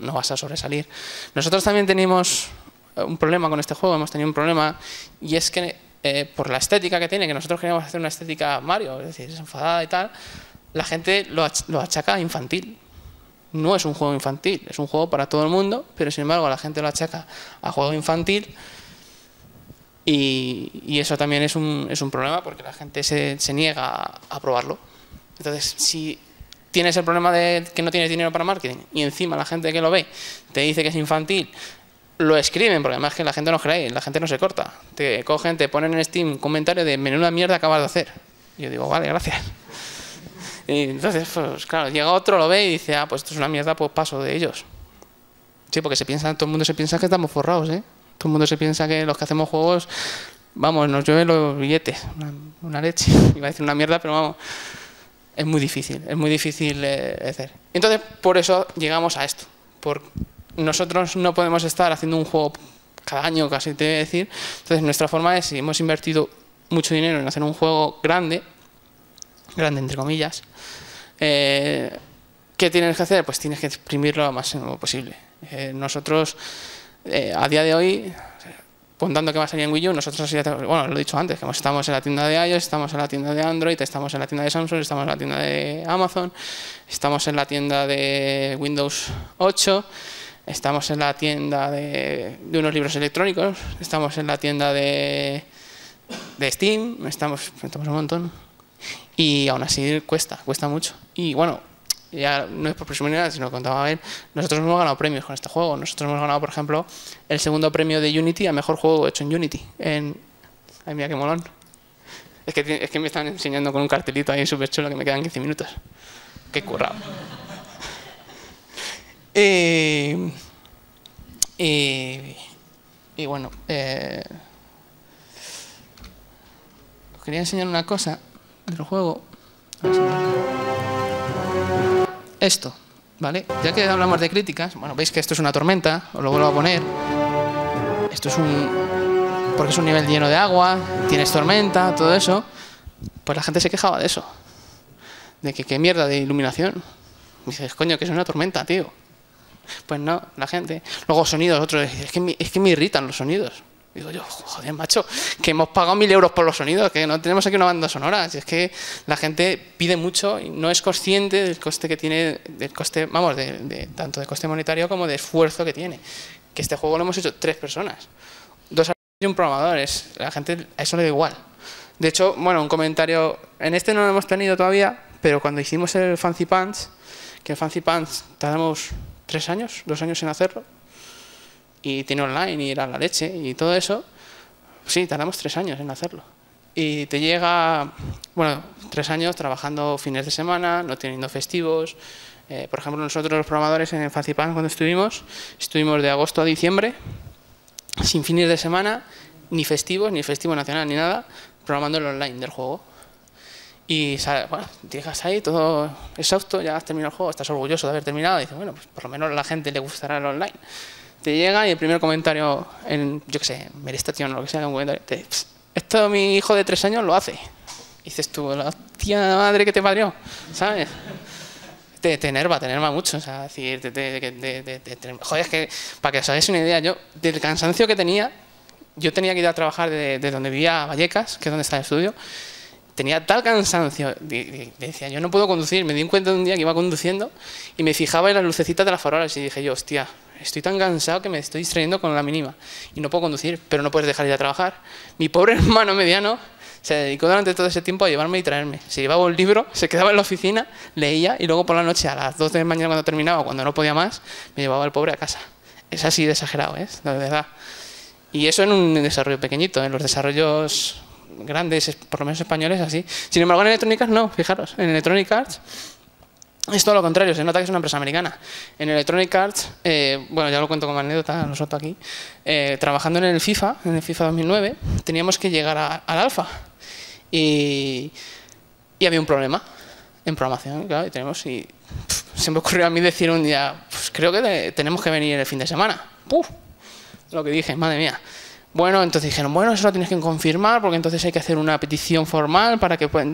no vas a sobresalir. Nosotros también tenemos un problema con este juego, hemos tenido un problema y es que eh, por la estética que tiene, que nosotros queríamos hacer una estética Mario, es decir, es enfadada y tal, la gente lo, ach lo achaca infantil. No es un juego infantil, es un juego para todo el mundo, pero sin embargo la gente lo achaca a juego infantil y, y, eso también es un, es un, problema porque la gente se, se niega a, a, probarlo. Entonces, si tienes el problema de que no tienes dinero para marketing y encima la gente que lo ve te dice que es infantil lo escriben, porque además que la gente no cree, la gente no se corta. Te cogen, te ponen en Steam un comentario de menuda mierda acabas de hacer. Y yo digo, vale, gracias. Y entonces, pues claro, llega otro, lo ve y dice, ah, pues esto es una mierda, pues paso de ellos. Sí, porque se piensa, todo el mundo se piensa que estamos forrados, ¿eh? Todo el mundo se piensa que los que hacemos juegos, vamos, nos llueven los billetes, una, leche. Iba a decir una mierda, pero vamos, es muy difícil, es muy difícil eh, hacer. Entonces, por eso llegamos a esto. Por, nosotros no podemos estar haciendo un juego cada año, casi te voy a decir. Entonces, nuestra forma es, si hemos invertido mucho dinero en hacer un juego grande, grande entre comillas, eh, ¿qué tienes que hacer? Pues tienes que exprimirlo lo máximo posible. Eh, nosotros, eh, a día de hoy, contando que va a salir en Wii U, nosotros, bueno, lo he dicho antes, que estamos en la tienda de iOS, estamos en la tienda de Android, estamos en la tienda de Samsung, estamos en la tienda de Amazon, estamos en la tienda de Windows 8, estamos en la tienda de, de unos libros electrónicos, estamos en la tienda de, de Steam, estamos, estamos un montón. Y aún así cuesta, cuesta mucho. Y bueno, ya no es por presumir nada, sino contaba a ver, nosotros hemos ganado premios con este juego. Nosotros hemos ganado, por ejemplo, el segundo premio de Unity a mejor juego hecho en Unity. En... Ay, mira qué molón. Es que, es que me están enseñando con un cartelito ahí súper chulo que me quedan 15 minutos. Qué currado. y, y, y, bueno, eh, os quería enseñar una cosa del juego. Esto, ¿vale? Ya que hablamos de críticas, bueno, veis que esto es una tormenta, os lo vuelvo a poner. Esto es un... porque es un nivel lleno de agua, tienes tormenta, todo eso. Pues la gente se quejaba de eso. De que qué mierda de iluminación. Y dices, coño, que es una tormenta, tío. Pues no, la gente. Luego sonidos, otros, es que es que me irritan los sonidos. Digo yo, joder, macho, que hemos pagado mil euros por los sonidos, que no tenemos aquí una banda sonora. Si es que la gente pide mucho y no es consciente del coste que tiene, del coste, vamos, de, tanto de coste monetario como de esfuerzo que tiene. Que este juego lo hemos hecho tres personas, dos y un programador. la gente a eso le da igual. De hecho, bueno, un comentario, en este no lo hemos tenido todavía, pero cuando hicimos el Fancy Pants, que el Fancy Pants tardamos tres años, dos años en hacerlo, y tiene online y era la leche y todo eso, sí, tardamos tres años en hacerlo. Y te llega, bueno, tres años trabajando fines de semana, no teniendo festivos. Eh, por ejemplo, nosotros los programadores en Facipan cuando estuvimos, estuvimos de agosto a diciembre, sin fines de semana, ni festivos, ni festivo nacional, ni nada, programando el online del juego. Y bueno, llegas ahí todo exhausto, ya has terminado el juego, estás orgulloso de haber terminado, y dices, bueno, pues por lo menos a la gente le gustará el online te llega y el primer comentario en, yo qué sé, Meristation o lo que sea, un comentario, te, esto mi hijo de tres años lo hace. Y dices tú, la tía madre que te parió, ¿sabes? Te, te enerva, te enerva mucho. O sea, decir, te, te, joder, es que para que os hagáis una idea, yo, del cansancio que tenía, yo tenía que ir a trabajar de, donde vivía Vallecas, que es donde está el estudio, tenía tal cansancio, decía, yo no puedo conducir, me di cuenta de un día que iba conduciendo y me fijaba en las lucecitas de las farolas y dije yo, hostia, estoy tan cansado que me estoy distrayendo con la mínima y no puedo conducir, pero no puedes dejar de ir a trabajar. Mi pobre hermano mediano se dedicó durante todo ese tiempo a llevarme y traerme. Se llevaba un libro, se quedaba en la oficina, leía y luego por la noche a las 2 de la mañana cuando terminaba, cuando no podía más, me llevaba el pobre a casa. Es así de exagerado, ¿eh? de verdad. Y eso en un desarrollo pequeñito, en los desarrollos grandes, por lo menos españoles, así. Sin embargo, en electrónicas no, fijaros, en Electronic Arts es todo lo contrario, se nota que es una empresa americana. En Electronic Arts, eh, bueno, ya lo cuento como anécdota, lo aquí, eh, trabajando en el FIFA, en el FIFA 2009, teníamos que llegar al alfa. Y, y, había un problema en programación, claro, y tenemos, y se me ocurrió a mí decir un día, pues creo que tenemos que venir el fin de semana. ¡Puf! Lo que dije, madre mía. Bueno, entonces dijeron, bueno, eso lo tienes que confirmar porque entonces hay que hacer una petición formal para que pues,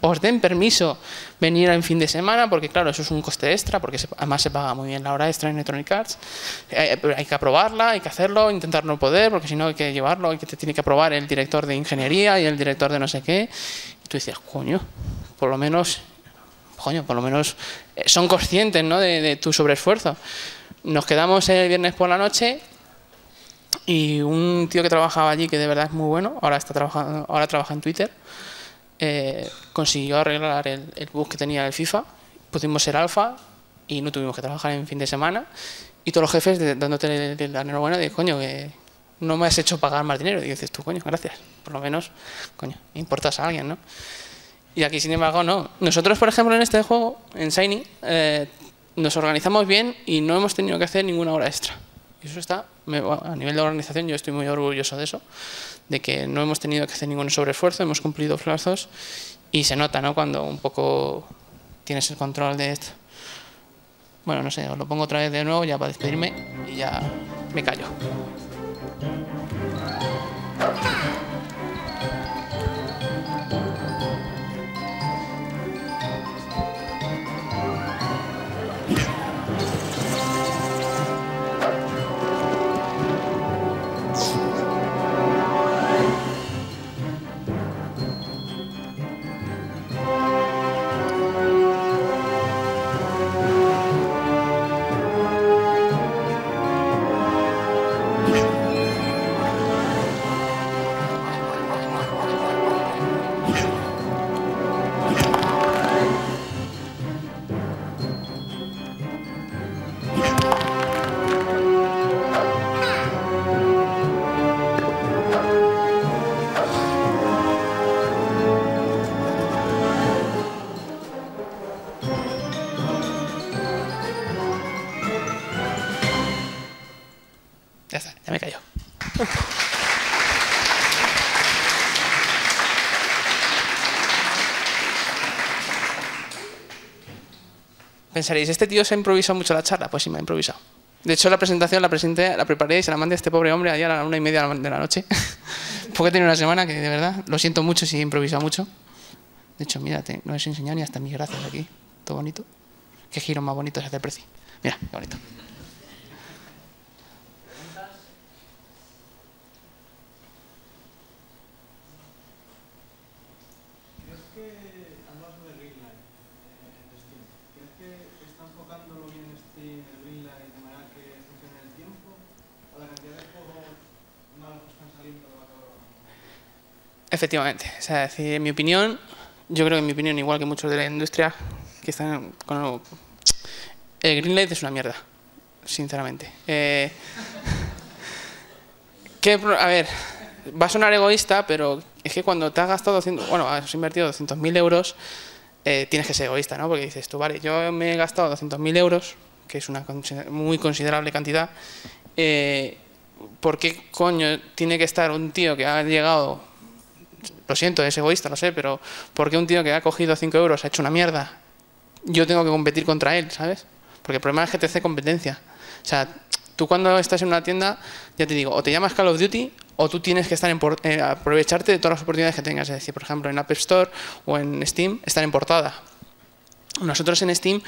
os, den permiso venir en fin de semana porque claro, eso es un coste extra porque además se paga muy bien la hora extra en Electronic Arts. Eh, hay que aprobarla, hay que hacerlo, intentar no poder porque si no hay que llevarlo, hay que te tiene que aprobar el director de ingeniería y el director de no sé qué. Y tú dices, coño, por lo menos, coño, por lo menos eh, son conscientes ¿no? de, de tu sobreesfuerzo. Nos quedamos el viernes por la noche y un tío que trabajaba allí, que de verdad es muy bueno, ahora, está trabajando, ahora trabaja en Twitter, eh, consiguió arreglar el, el, bug que tenía el FIFA, pusimos el alfa y no tuvimos que trabajar en fin de semana. Y todos los jefes dándote la enhorabuena de, coño, que no me has hecho pagar más dinero. Y dices tú, coño, gracias. Por lo menos, coño, importas a alguien, ¿no? Y aquí, sin embargo, no. Nosotros, por ejemplo, en este juego, en Shiny, eh, nos organizamos bien y no hemos tenido que hacer ninguna hora extra. Y eso está, a nivel de organización, yo estoy muy orgulloso de eso, de que no hemos tenido que hacer ningún sobreesfuerzo, hemos cumplido plazos y se nota, ¿no? Cuando un poco tienes el control de esto. Bueno, no sé, os lo pongo otra vez de nuevo ya para despedirme y ya me callo. Pensaréis, ¿este tío se ha improvisado mucho la charla? Pues sí, me ha improvisado. De hecho, la presentación la presenté, la preparé y se la mandé a este pobre hombre ayer a la una y media de la noche. Porque tenido una semana que, de verdad, lo siento mucho si he improvisado mucho. De hecho, mírate, no os he enseñado ni hasta mis gracias aquí. Todo bonito. Qué giro más bonito se hace el. Mira, qué bonito. ¿Crees que, hablando de Greenlight en Steam, ¿crees que está enfocándolo bien Steam, el Greenlight, de manera que funcione en el tiempo? ¿O la cantidad de juegos malos que están saliendo va a acabar? Efectivamente. O sea, decir, en mi opinión, yo creo que en mi opinión, igual que muchos de la industria que están con el, Greenlight es una mierda, sinceramente. Eh, ¿qué pro- a ver, va a sonar egoísta, pero es que cuando te has gastado 200, bueno, has invertido 200.000 euros, eh, tienes que ser egoísta, ¿no? Porque dices tú, vale, yo me he gastado 200.000 euros, que es una muy considerable cantidad, eh, ¿por qué coño tiene que estar un tío que ha llegado lo siento, es egoísta, lo sé, pero ¿por qué un tío que ha cogido 5 euros ha hecho una mierda? Yo tengo que competir contra él, ¿sabes? Porque el problema es hace competencia. O sea, tú cuando estás en una tienda, ya te digo, o te llamas Call of Duty o tú tienes que estar en por- eh, aprovecharte de todas las oportunidades que tengas. Es decir, por ejemplo, en App Store o en Steam, estar en portada. Nosotros en Steam,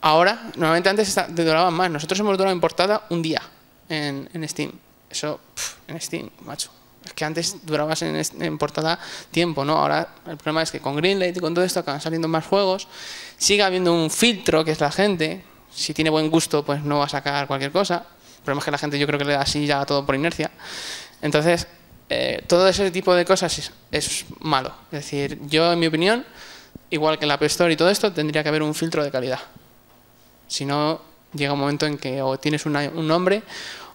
ahora, normalmente antes está- te duraban más. Nosotros hemos durado en portada un día en, en Steam. Eso, pf, en Steam, macho. Es que antes durabas en, portada tiempo, ¿no? Ahora el problema es que con Greenlight y con todo esto acaban saliendo más juegos. Sigue habiendo un filtro que es la gente. Si tiene buen gusto, pues no va a sacar cualquier cosa. El problema es que la gente yo creo que le da así ya todo por inercia. Entonces, eh, todo ese tipo de cosas es, es malo. Es decir, yo en mi opinión, igual que en la App Store y todo esto, tendría que haber un filtro de calidad. Si no, llega un momento en que o tienes una- un nombre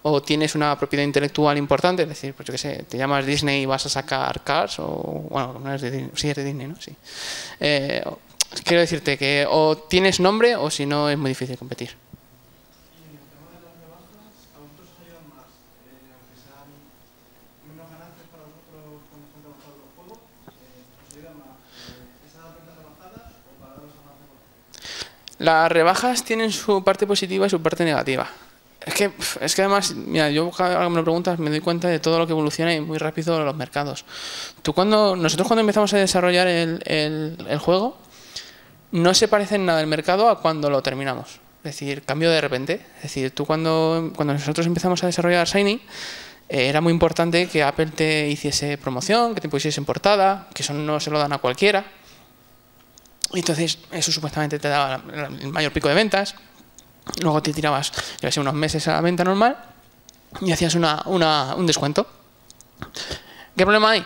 o tienes una propiedad intelectual importante, es decir, pues yo qué sé, te llamas Disney y vas a sacar Cars, o bueno, no es de sí es de Disney, ¿no? Sí. Eh, quiero decirte que o tienes nombre o si no es muy difícil competir. Y en el tema de las rebajas, ¿a vosotros os ayudan más? Eh, aunque sean menos ganancias para vosotros cuando están trabajando los juegos, eh, ¿os ayudan más eh, esas ventas rebajadas o pagaros a más de Las rebajas tienen su parte positiva y su parte negativa. Es que, es que además, mira, yo que me lo preguntas me doy cuenta de todo lo que evoluciona y muy rápido los mercados. Tú cuando, nosotros cuando empezamos a desarrollar el, el- el juego, no se parece en nada el mercado a cuando lo terminamos. Es decir, cambio de repente. Es decir, tú cuando, cuando nosotros empezamos a desarrollar Shiny, eh, era muy importante que Apple te hiciese promoción, que te pusiese en portada, que eso no se lo dan a cualquiera. Y entonces eso supuestamente te daba el mayor pico de ventas. Luego te tirabas, qué sé, unos meses a la venta normal y hacías una, una- un descuento. ¿Qué problema hay?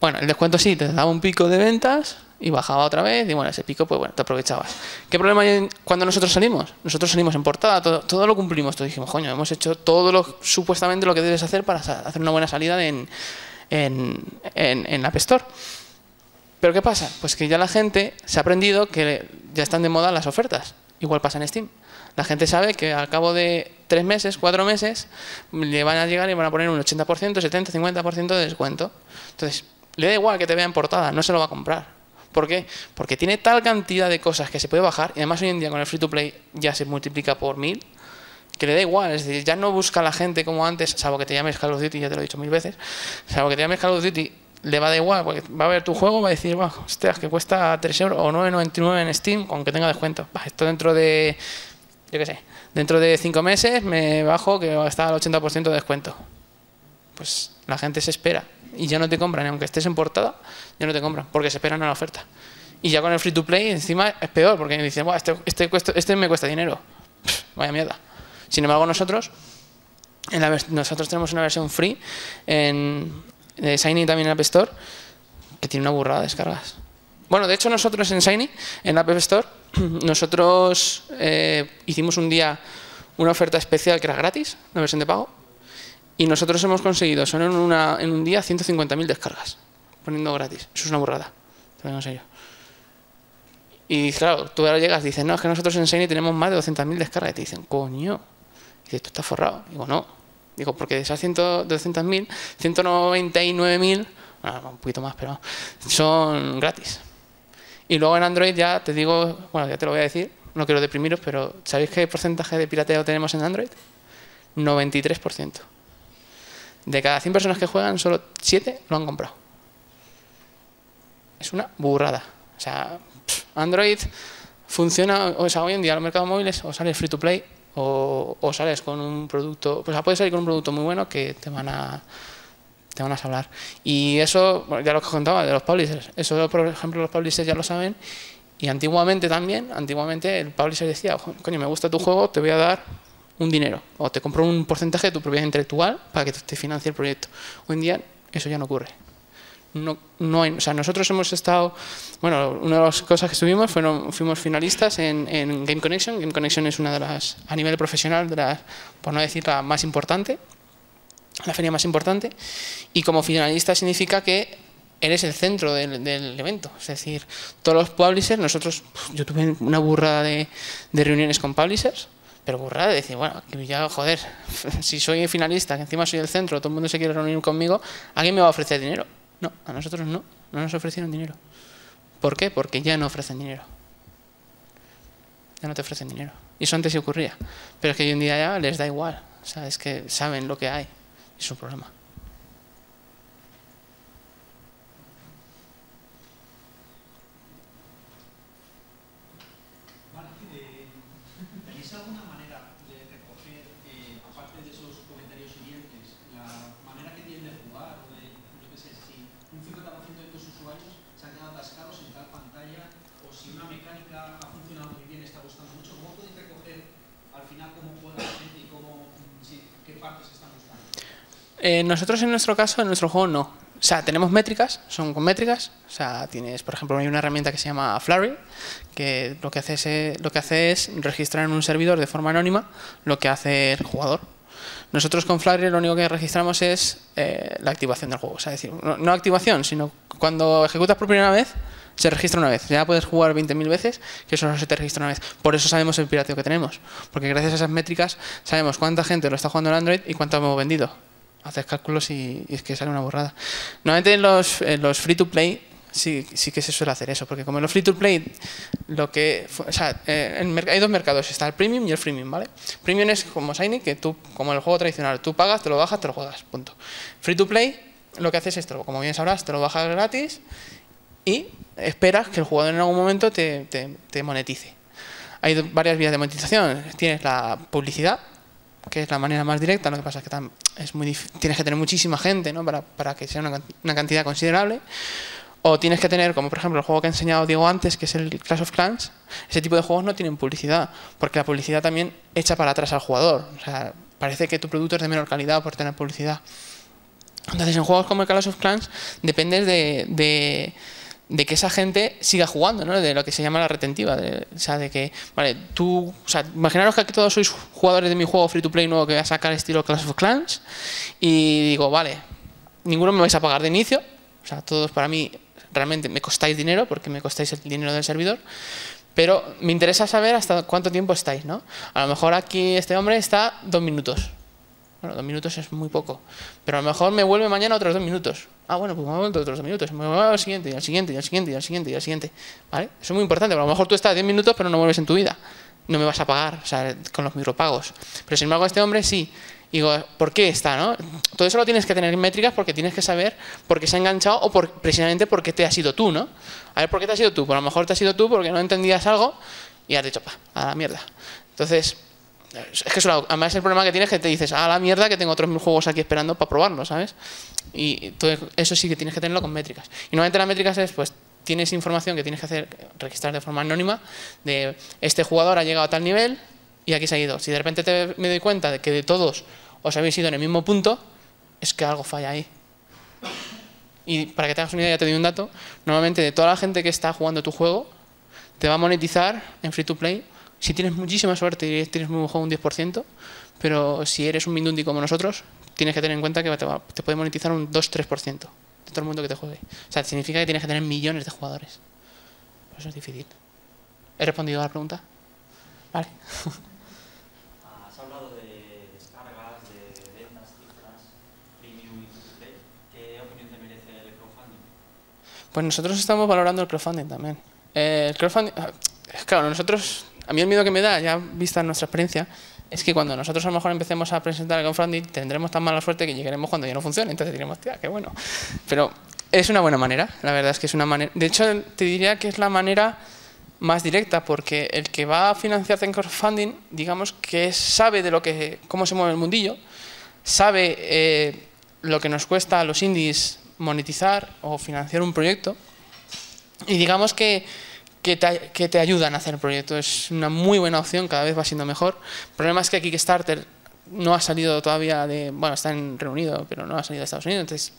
Bueno, el descuento sí te daba un pico de ventas y bajaba otra vez y bueno, ese pico, pues bueno, te aprovechabas. ¿Qué problema hay cuando nosotros salimos? Nosotros salimos en portada, todo, todo lo cumplimos, todo dijimos, coño, hemos hecho todo lo supuestamente lo que debes hacer para hacer una buena salida en, en, en, en App Store. Pero ¿qué pasa? Pues que ya la gente se ha aprendido que ya están de moda las ofertas. Igual pasa en Steam. La gente sabe que al cabo de tres meses, cuatro meses, le van a llegar y van a poner un 80%, 70, 50% de descuento. Entonces, le da igual que te vea en portada, no se lo va a comprar. ¿Por qué? Porque tiene tal cantidad de cosas que se puede bajar, y además hoy en día con el free to play ya se multiplica por mil, que le da igual. Es decir, ya no busca la gente como antes, salvo que te llames Call of Duty, ya te lo he dicho mil veces, salvo que te llames Call of Duty, le va a igual, porque va a ver tu juego, va a decir, va, hostia, que cuesta 3 euros o 9,99 en Steam, con que tenga descuento. Esto dentro de yo qué sé, dentro de cinco meses me bajo que va al 80% de descuento. Pues la gente se espera y ya no te compran, aunque estés en portada, ya no te compran, porque se esperan a la oferta. Y ya con el free to play encima es peor, porque dicen, este, este, este, me cuesta dinero. vaya mierda. Sin embargo, nosotros, en la, nosotros tenemos una versión free en, de Shiny también en App Store, que tiene una burrada de descargas. Bueno, de hecho nosotros en Shiny, en App Store, nosotros eh, hicimos un día una oferta especial que era gratis, una versión de pago, y nosotros hemos conseguido solo en, una, en un día 150.000 descargas, poniendo gratis. Eso es una burrada, te lo digo Y claro, tú ahora llegas y dices, no, es que nosotros en Shiny tenemos más de 200.000 descargas, y te dicen, coño, y dices, forrado. Digo, no, digo, porque de esas 200.000, 199.000, un poquito más, pero son gratis. Y luego en Android ya te digo, bueno, ya te lo voy a decir, no quiero deprimiros, pero ¿sabéis qué porcentaje de pirateo tenemos en Android? 93%. De cada 100 personas que juegan, solo 7 lo han comprado. Es una burrada. O sea, Android funciona, o sea, hoy en día los mercados móviles o sales free to play o, o sales con un producto, pues puedes salir con un producto muy bueno que te van a te van a hablar. Y eso, ya lo que contaba de los publishers, eso por ejemplo los publishers ya lo saben. Y antiguamente también, antiguamente el publisher decía, coño, me gusta tu juego, te voy a dar un dinero. O te compro un porcentaje de tu propiedad intelectual para que te financie el proyecto. Hoy en día eso ya no ocurre. No, no hay, o sea, nosotros hemos estado, bueno, una de las cosas que estuvimos fueron, fuimos finalistas en, Game Connection. Game Connection es una de las, a nivel profesional, de las, por no decir la más importante la feria más importante, y como finalista significa que eres el centro del, evento. Es decir, todos los publishers, nosotros, yo tuve una burrada de, reuniones con publishers, pero burrada de decir, bueno, ya, joder, si soy finalista, que encima soy el centro, todo el mundo se quiere reunir conmigo, ¿alguien me va a ofrecer dinero? No, a nosotros no, no nos ofrecieron dinero. ¿Por qué? Porque ya no ofrecen dinero. Ya no te ofrecen dinero. Y eso antes sí ocurría. Pero es que hoy en día ya les da igual. O sea, es que saben lo que hay es un problema. ¿Tenéis alguna manera de recoger, eh, aparte de esos comentarios siguientes, la manera que tienen de jugar? O de, yo qué sé, si un 50% de tus usuarios se han quedado atascados en tal pantalla, o si una mecánica ha funcionado muy bien, está gustando mucho, ¿cómo podéis recoger al final cómo juega la gente y cómo, qué partes están eh, nosotros en nuestro caso, en nuestro juego no. O sea, tenemos métricas, son con métricas. O sea, tienes, por ejemplo, hay una herramienta que se llama Flurry, que lo que hace es, eh, lo que hace es registrar en un servidor de forma anónima lo que hace el jugador. Nosotros con Flurry lo único que registramos es eh, la activación del juego. O sea, decir, no, activación, sino cuando ejecutas por primera vez, se registra una vez. Ya puedes jugar 20.000 veces, que eso no se te registra una vez. Por eso sabemos el pirateo que tenemos. Porque gracias a esas métricas sabemos cuánta gente lo está jugando en Android y cuánto hemos vendido haces cálculos y, es que sale una borrada. Normalmente en los, los free to play sí, sí que se suele hacer eso, porque como en los free to play, lo que, o sea, eh, hay dos mercados, está el premium y el freemium, ¿vale? Premium es como Shiny, que tú, como el juego tradicional, tú pagas, te lo bajas, te lo juegas, punto. Free to play, lo que haces es esto, como bien sabrás, te lo bajas gratis y esperas que el jugador en algún momento te, te, te monetice. Hay varias vías de monetización. Tienes la publicidad, que es la manera más directa, lo que pasa es que es muy tienes que tener muchísima gente ¿no? para, para que sea una, una, cantidad considerable. O tienes que tener, como por ejemplo el juego que ha enseñado Diego antes, que es el Clash of Clans, ese tipo de juegos no tienen publicidad, porque la publicidad también echa para atrás al jugador. O sea, parece que tu producto es de menor calidad por tener publicidad. Entonces, en juegos como el Clash of Clans, dependes de, de de que esa gente siga jugando, ¿no? de lo que se llama la retentiva. De, o sea, de que, vale, tú, o sea, imaginaros que aquí todos sois jugadores de mi juego free to play nuevo que voy a sacar estilo Clash of Clans y digo, vale, ninguno me vais a pagar de inicio, o sea, todos para mí realmente me costáis dinero porque me costáis el dinero del servidor, pero me interesa saber hasta cuánto tiempo estáis, ¿no? A lo mejor aquí este hombre está dos minutos. Bueno, dos minutos es muy poco. Pero a lo mejor me vuelve mañana otros dos minutos. Ah, bueno, pues me vuelvo otros dos minutos. Me vuelvo al siguiente, y al siguiente, y al siguiente, y al siguiente, y al siguiente. ¿Vale? Eso es muy importante. A lo mejor tú estás diez minutos, pero no vuelves en tu vida. No me vas a pagar, o sea, con los micropagos. Pero sin embargo, este hombre sí. Digo, ¿por qué está? No? Todo eso lo tienes que tener en métricas porque tienes que saber por qué se ha enganchado o por, precisamente por qué te has sido tú, ¿no? A ver, ¿por qué te has sido tú? Pues a lo mejor te has sido tú porque no entendías algo y has dicho, pa, a la mierda. Entonces, es que eso, además el problema que tienes es que te dices, a la mierda que tengo otros mil juegos aquí esperando para probarlo, ¿sabes? Y todo eso sí que tienes que tenerlo con métricas. Y normalmente las métricas es, pues, tienes información que tienes que hacer, registrar de forma anónima, de este jugador ha llegado a tal nivel y aquí se ha ido. Si de repente te, me doy cuenta de que de todos os habéis ido en el mismo punto, es que algo falla ahí. Y para que tengas una idea, ya te doy un dato, normalmente de toda la gente que está jugando tu juego, te va a monetizar en free to play si tienes muchísima suerte y tienes muy juego un 10%, pero si eres un Mindundi como nosotros, tienes que tener en cuenta que te, puede monetizar un 2-3% de todo el mundo que te juegue. O sea, significa que tienes que tener millones de jugadores. Por eso es difícil. ¿He respondido a la pregunta? Vale. Has hablado de descargas, de ventas, cifras, premium y play. ¿Qué opinión te merece el crowdfunding? Pues nosotros estamos valorando el crowdfunding también. Eh, el crowdfunding, ah, claro, nosotros a mí el miedo que me da, ya vista nuestra experiencia, es que cuando nosotros a lo mejor empecemos a presentar el crowdfunding, tendremos tan mala suerte que llegaremos cuando ya no funcione. Entonces diremos, tía, qué bueno. Pero es una buena manera, la verdad es que es una manera. De hecho, te diría que es la manera más directa, porque el que va a financiarte en crowdfunding, digamos que sabe de lo que, cómo se mueve el mundillo, sabe eh, lo que nos cuesta a los indies monetizar o financiar un proyecto, y digamos que que te, ayudan a hacer el proyecto. Es una muy buena opción, cada vez va siendo mejor. El problema es que Kickstarter no ha salido todavía de... Bueno, está en Reino Unido, pero no ha salido de Estados Unidos, entonces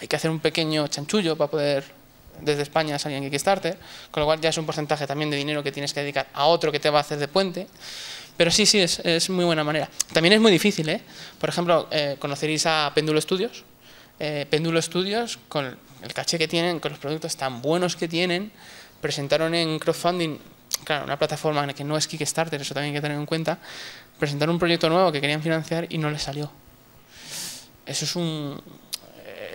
hay que hacer un pequeño chanchullo para poder desde España salir en Kickstarter, con lo cual ya es un porcentaje también de dinero que tienes que dedicar a otro que te va a hacer de puente. Pero sí, sí, es, es muy buena manera. También es muy difícil, ¿eh? Por ejemplo, eh, conoceréis a Péndulo Studios. Eh, Péndulo Studios, con el caché que tienen, con los productos tan buenos que tienen, presentaron en crowdfunding, claro, una plataforma que no es Kickstarter, eso también hay que tener en cuenta, presentaron un proyecto nuevo que querían financiar y no les salió. Eso es un...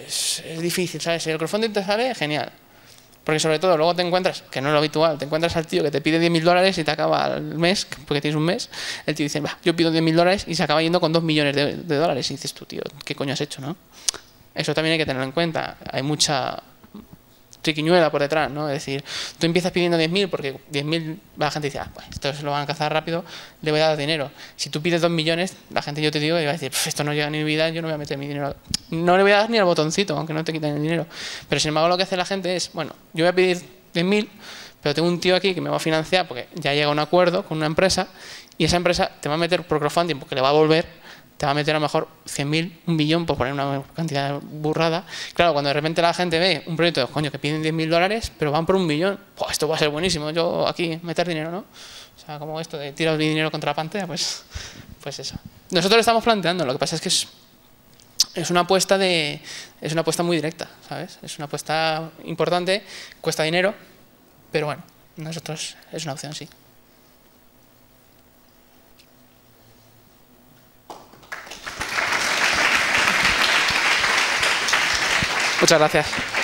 Es, difícil, ¿sabes? Si el crowdfunding te sale, genial. Porque sobre todo luego te encuentras, que no es lo habitual, te encuentras al tío que te pide 10.000 dólares y te acaba el mes, porque tienes un mes, el tío dice, yo pido 10.000 dólares y se acaba yendo con 2 millones de, de, dólares. Y dices tú, tío, ¿qué coño has hecho, no? Eso también hay que tenerlo en cuenta. Hay mucha triquiñuela por detrás, ¿no? Es decir, tú empiezas pidiendo 10.000 porque 10.000 la gente dice, ah, pues esto se lo van a cazar rápido, le voy a dar dinero. Si tú pides 2 millones, la gente yo te digo, va a decir, esto no llega ni mi vida, yo no voy a meter mi dinero. No le voy a dar ni al botoncito, aunque no te quiten el dinero. Pero sin embargo lo que hace la gente es, bueno, yo voy a pedir 10.000, pero tengo un tío aquí que me va a financiar porque ya llega a un acuerdo con una empresa y esa empresa te va a meter por crowdfunding porque le va a volver te va a meter a lo mejor 100.000, un billón, por poner una cantidad burrada. Claro, cuando de repente la gente ve un proyecto, coño, que piden 10.000 dólares, pero van por un millón, pues esto va a ser buenísimo, yo aquí meter dinero, ¿no? O sea, como esto de tirar dinero contra la pantalla, pues, pues eso. Nosotros lo estamos planteando, lo que pasa es que es, es una apuesta de es una apuesta muy directa, ¿sabes? Es una apuesta importante, cuesta dinero, pero bueno, nosotros es una opción, sí. Muchas gracias.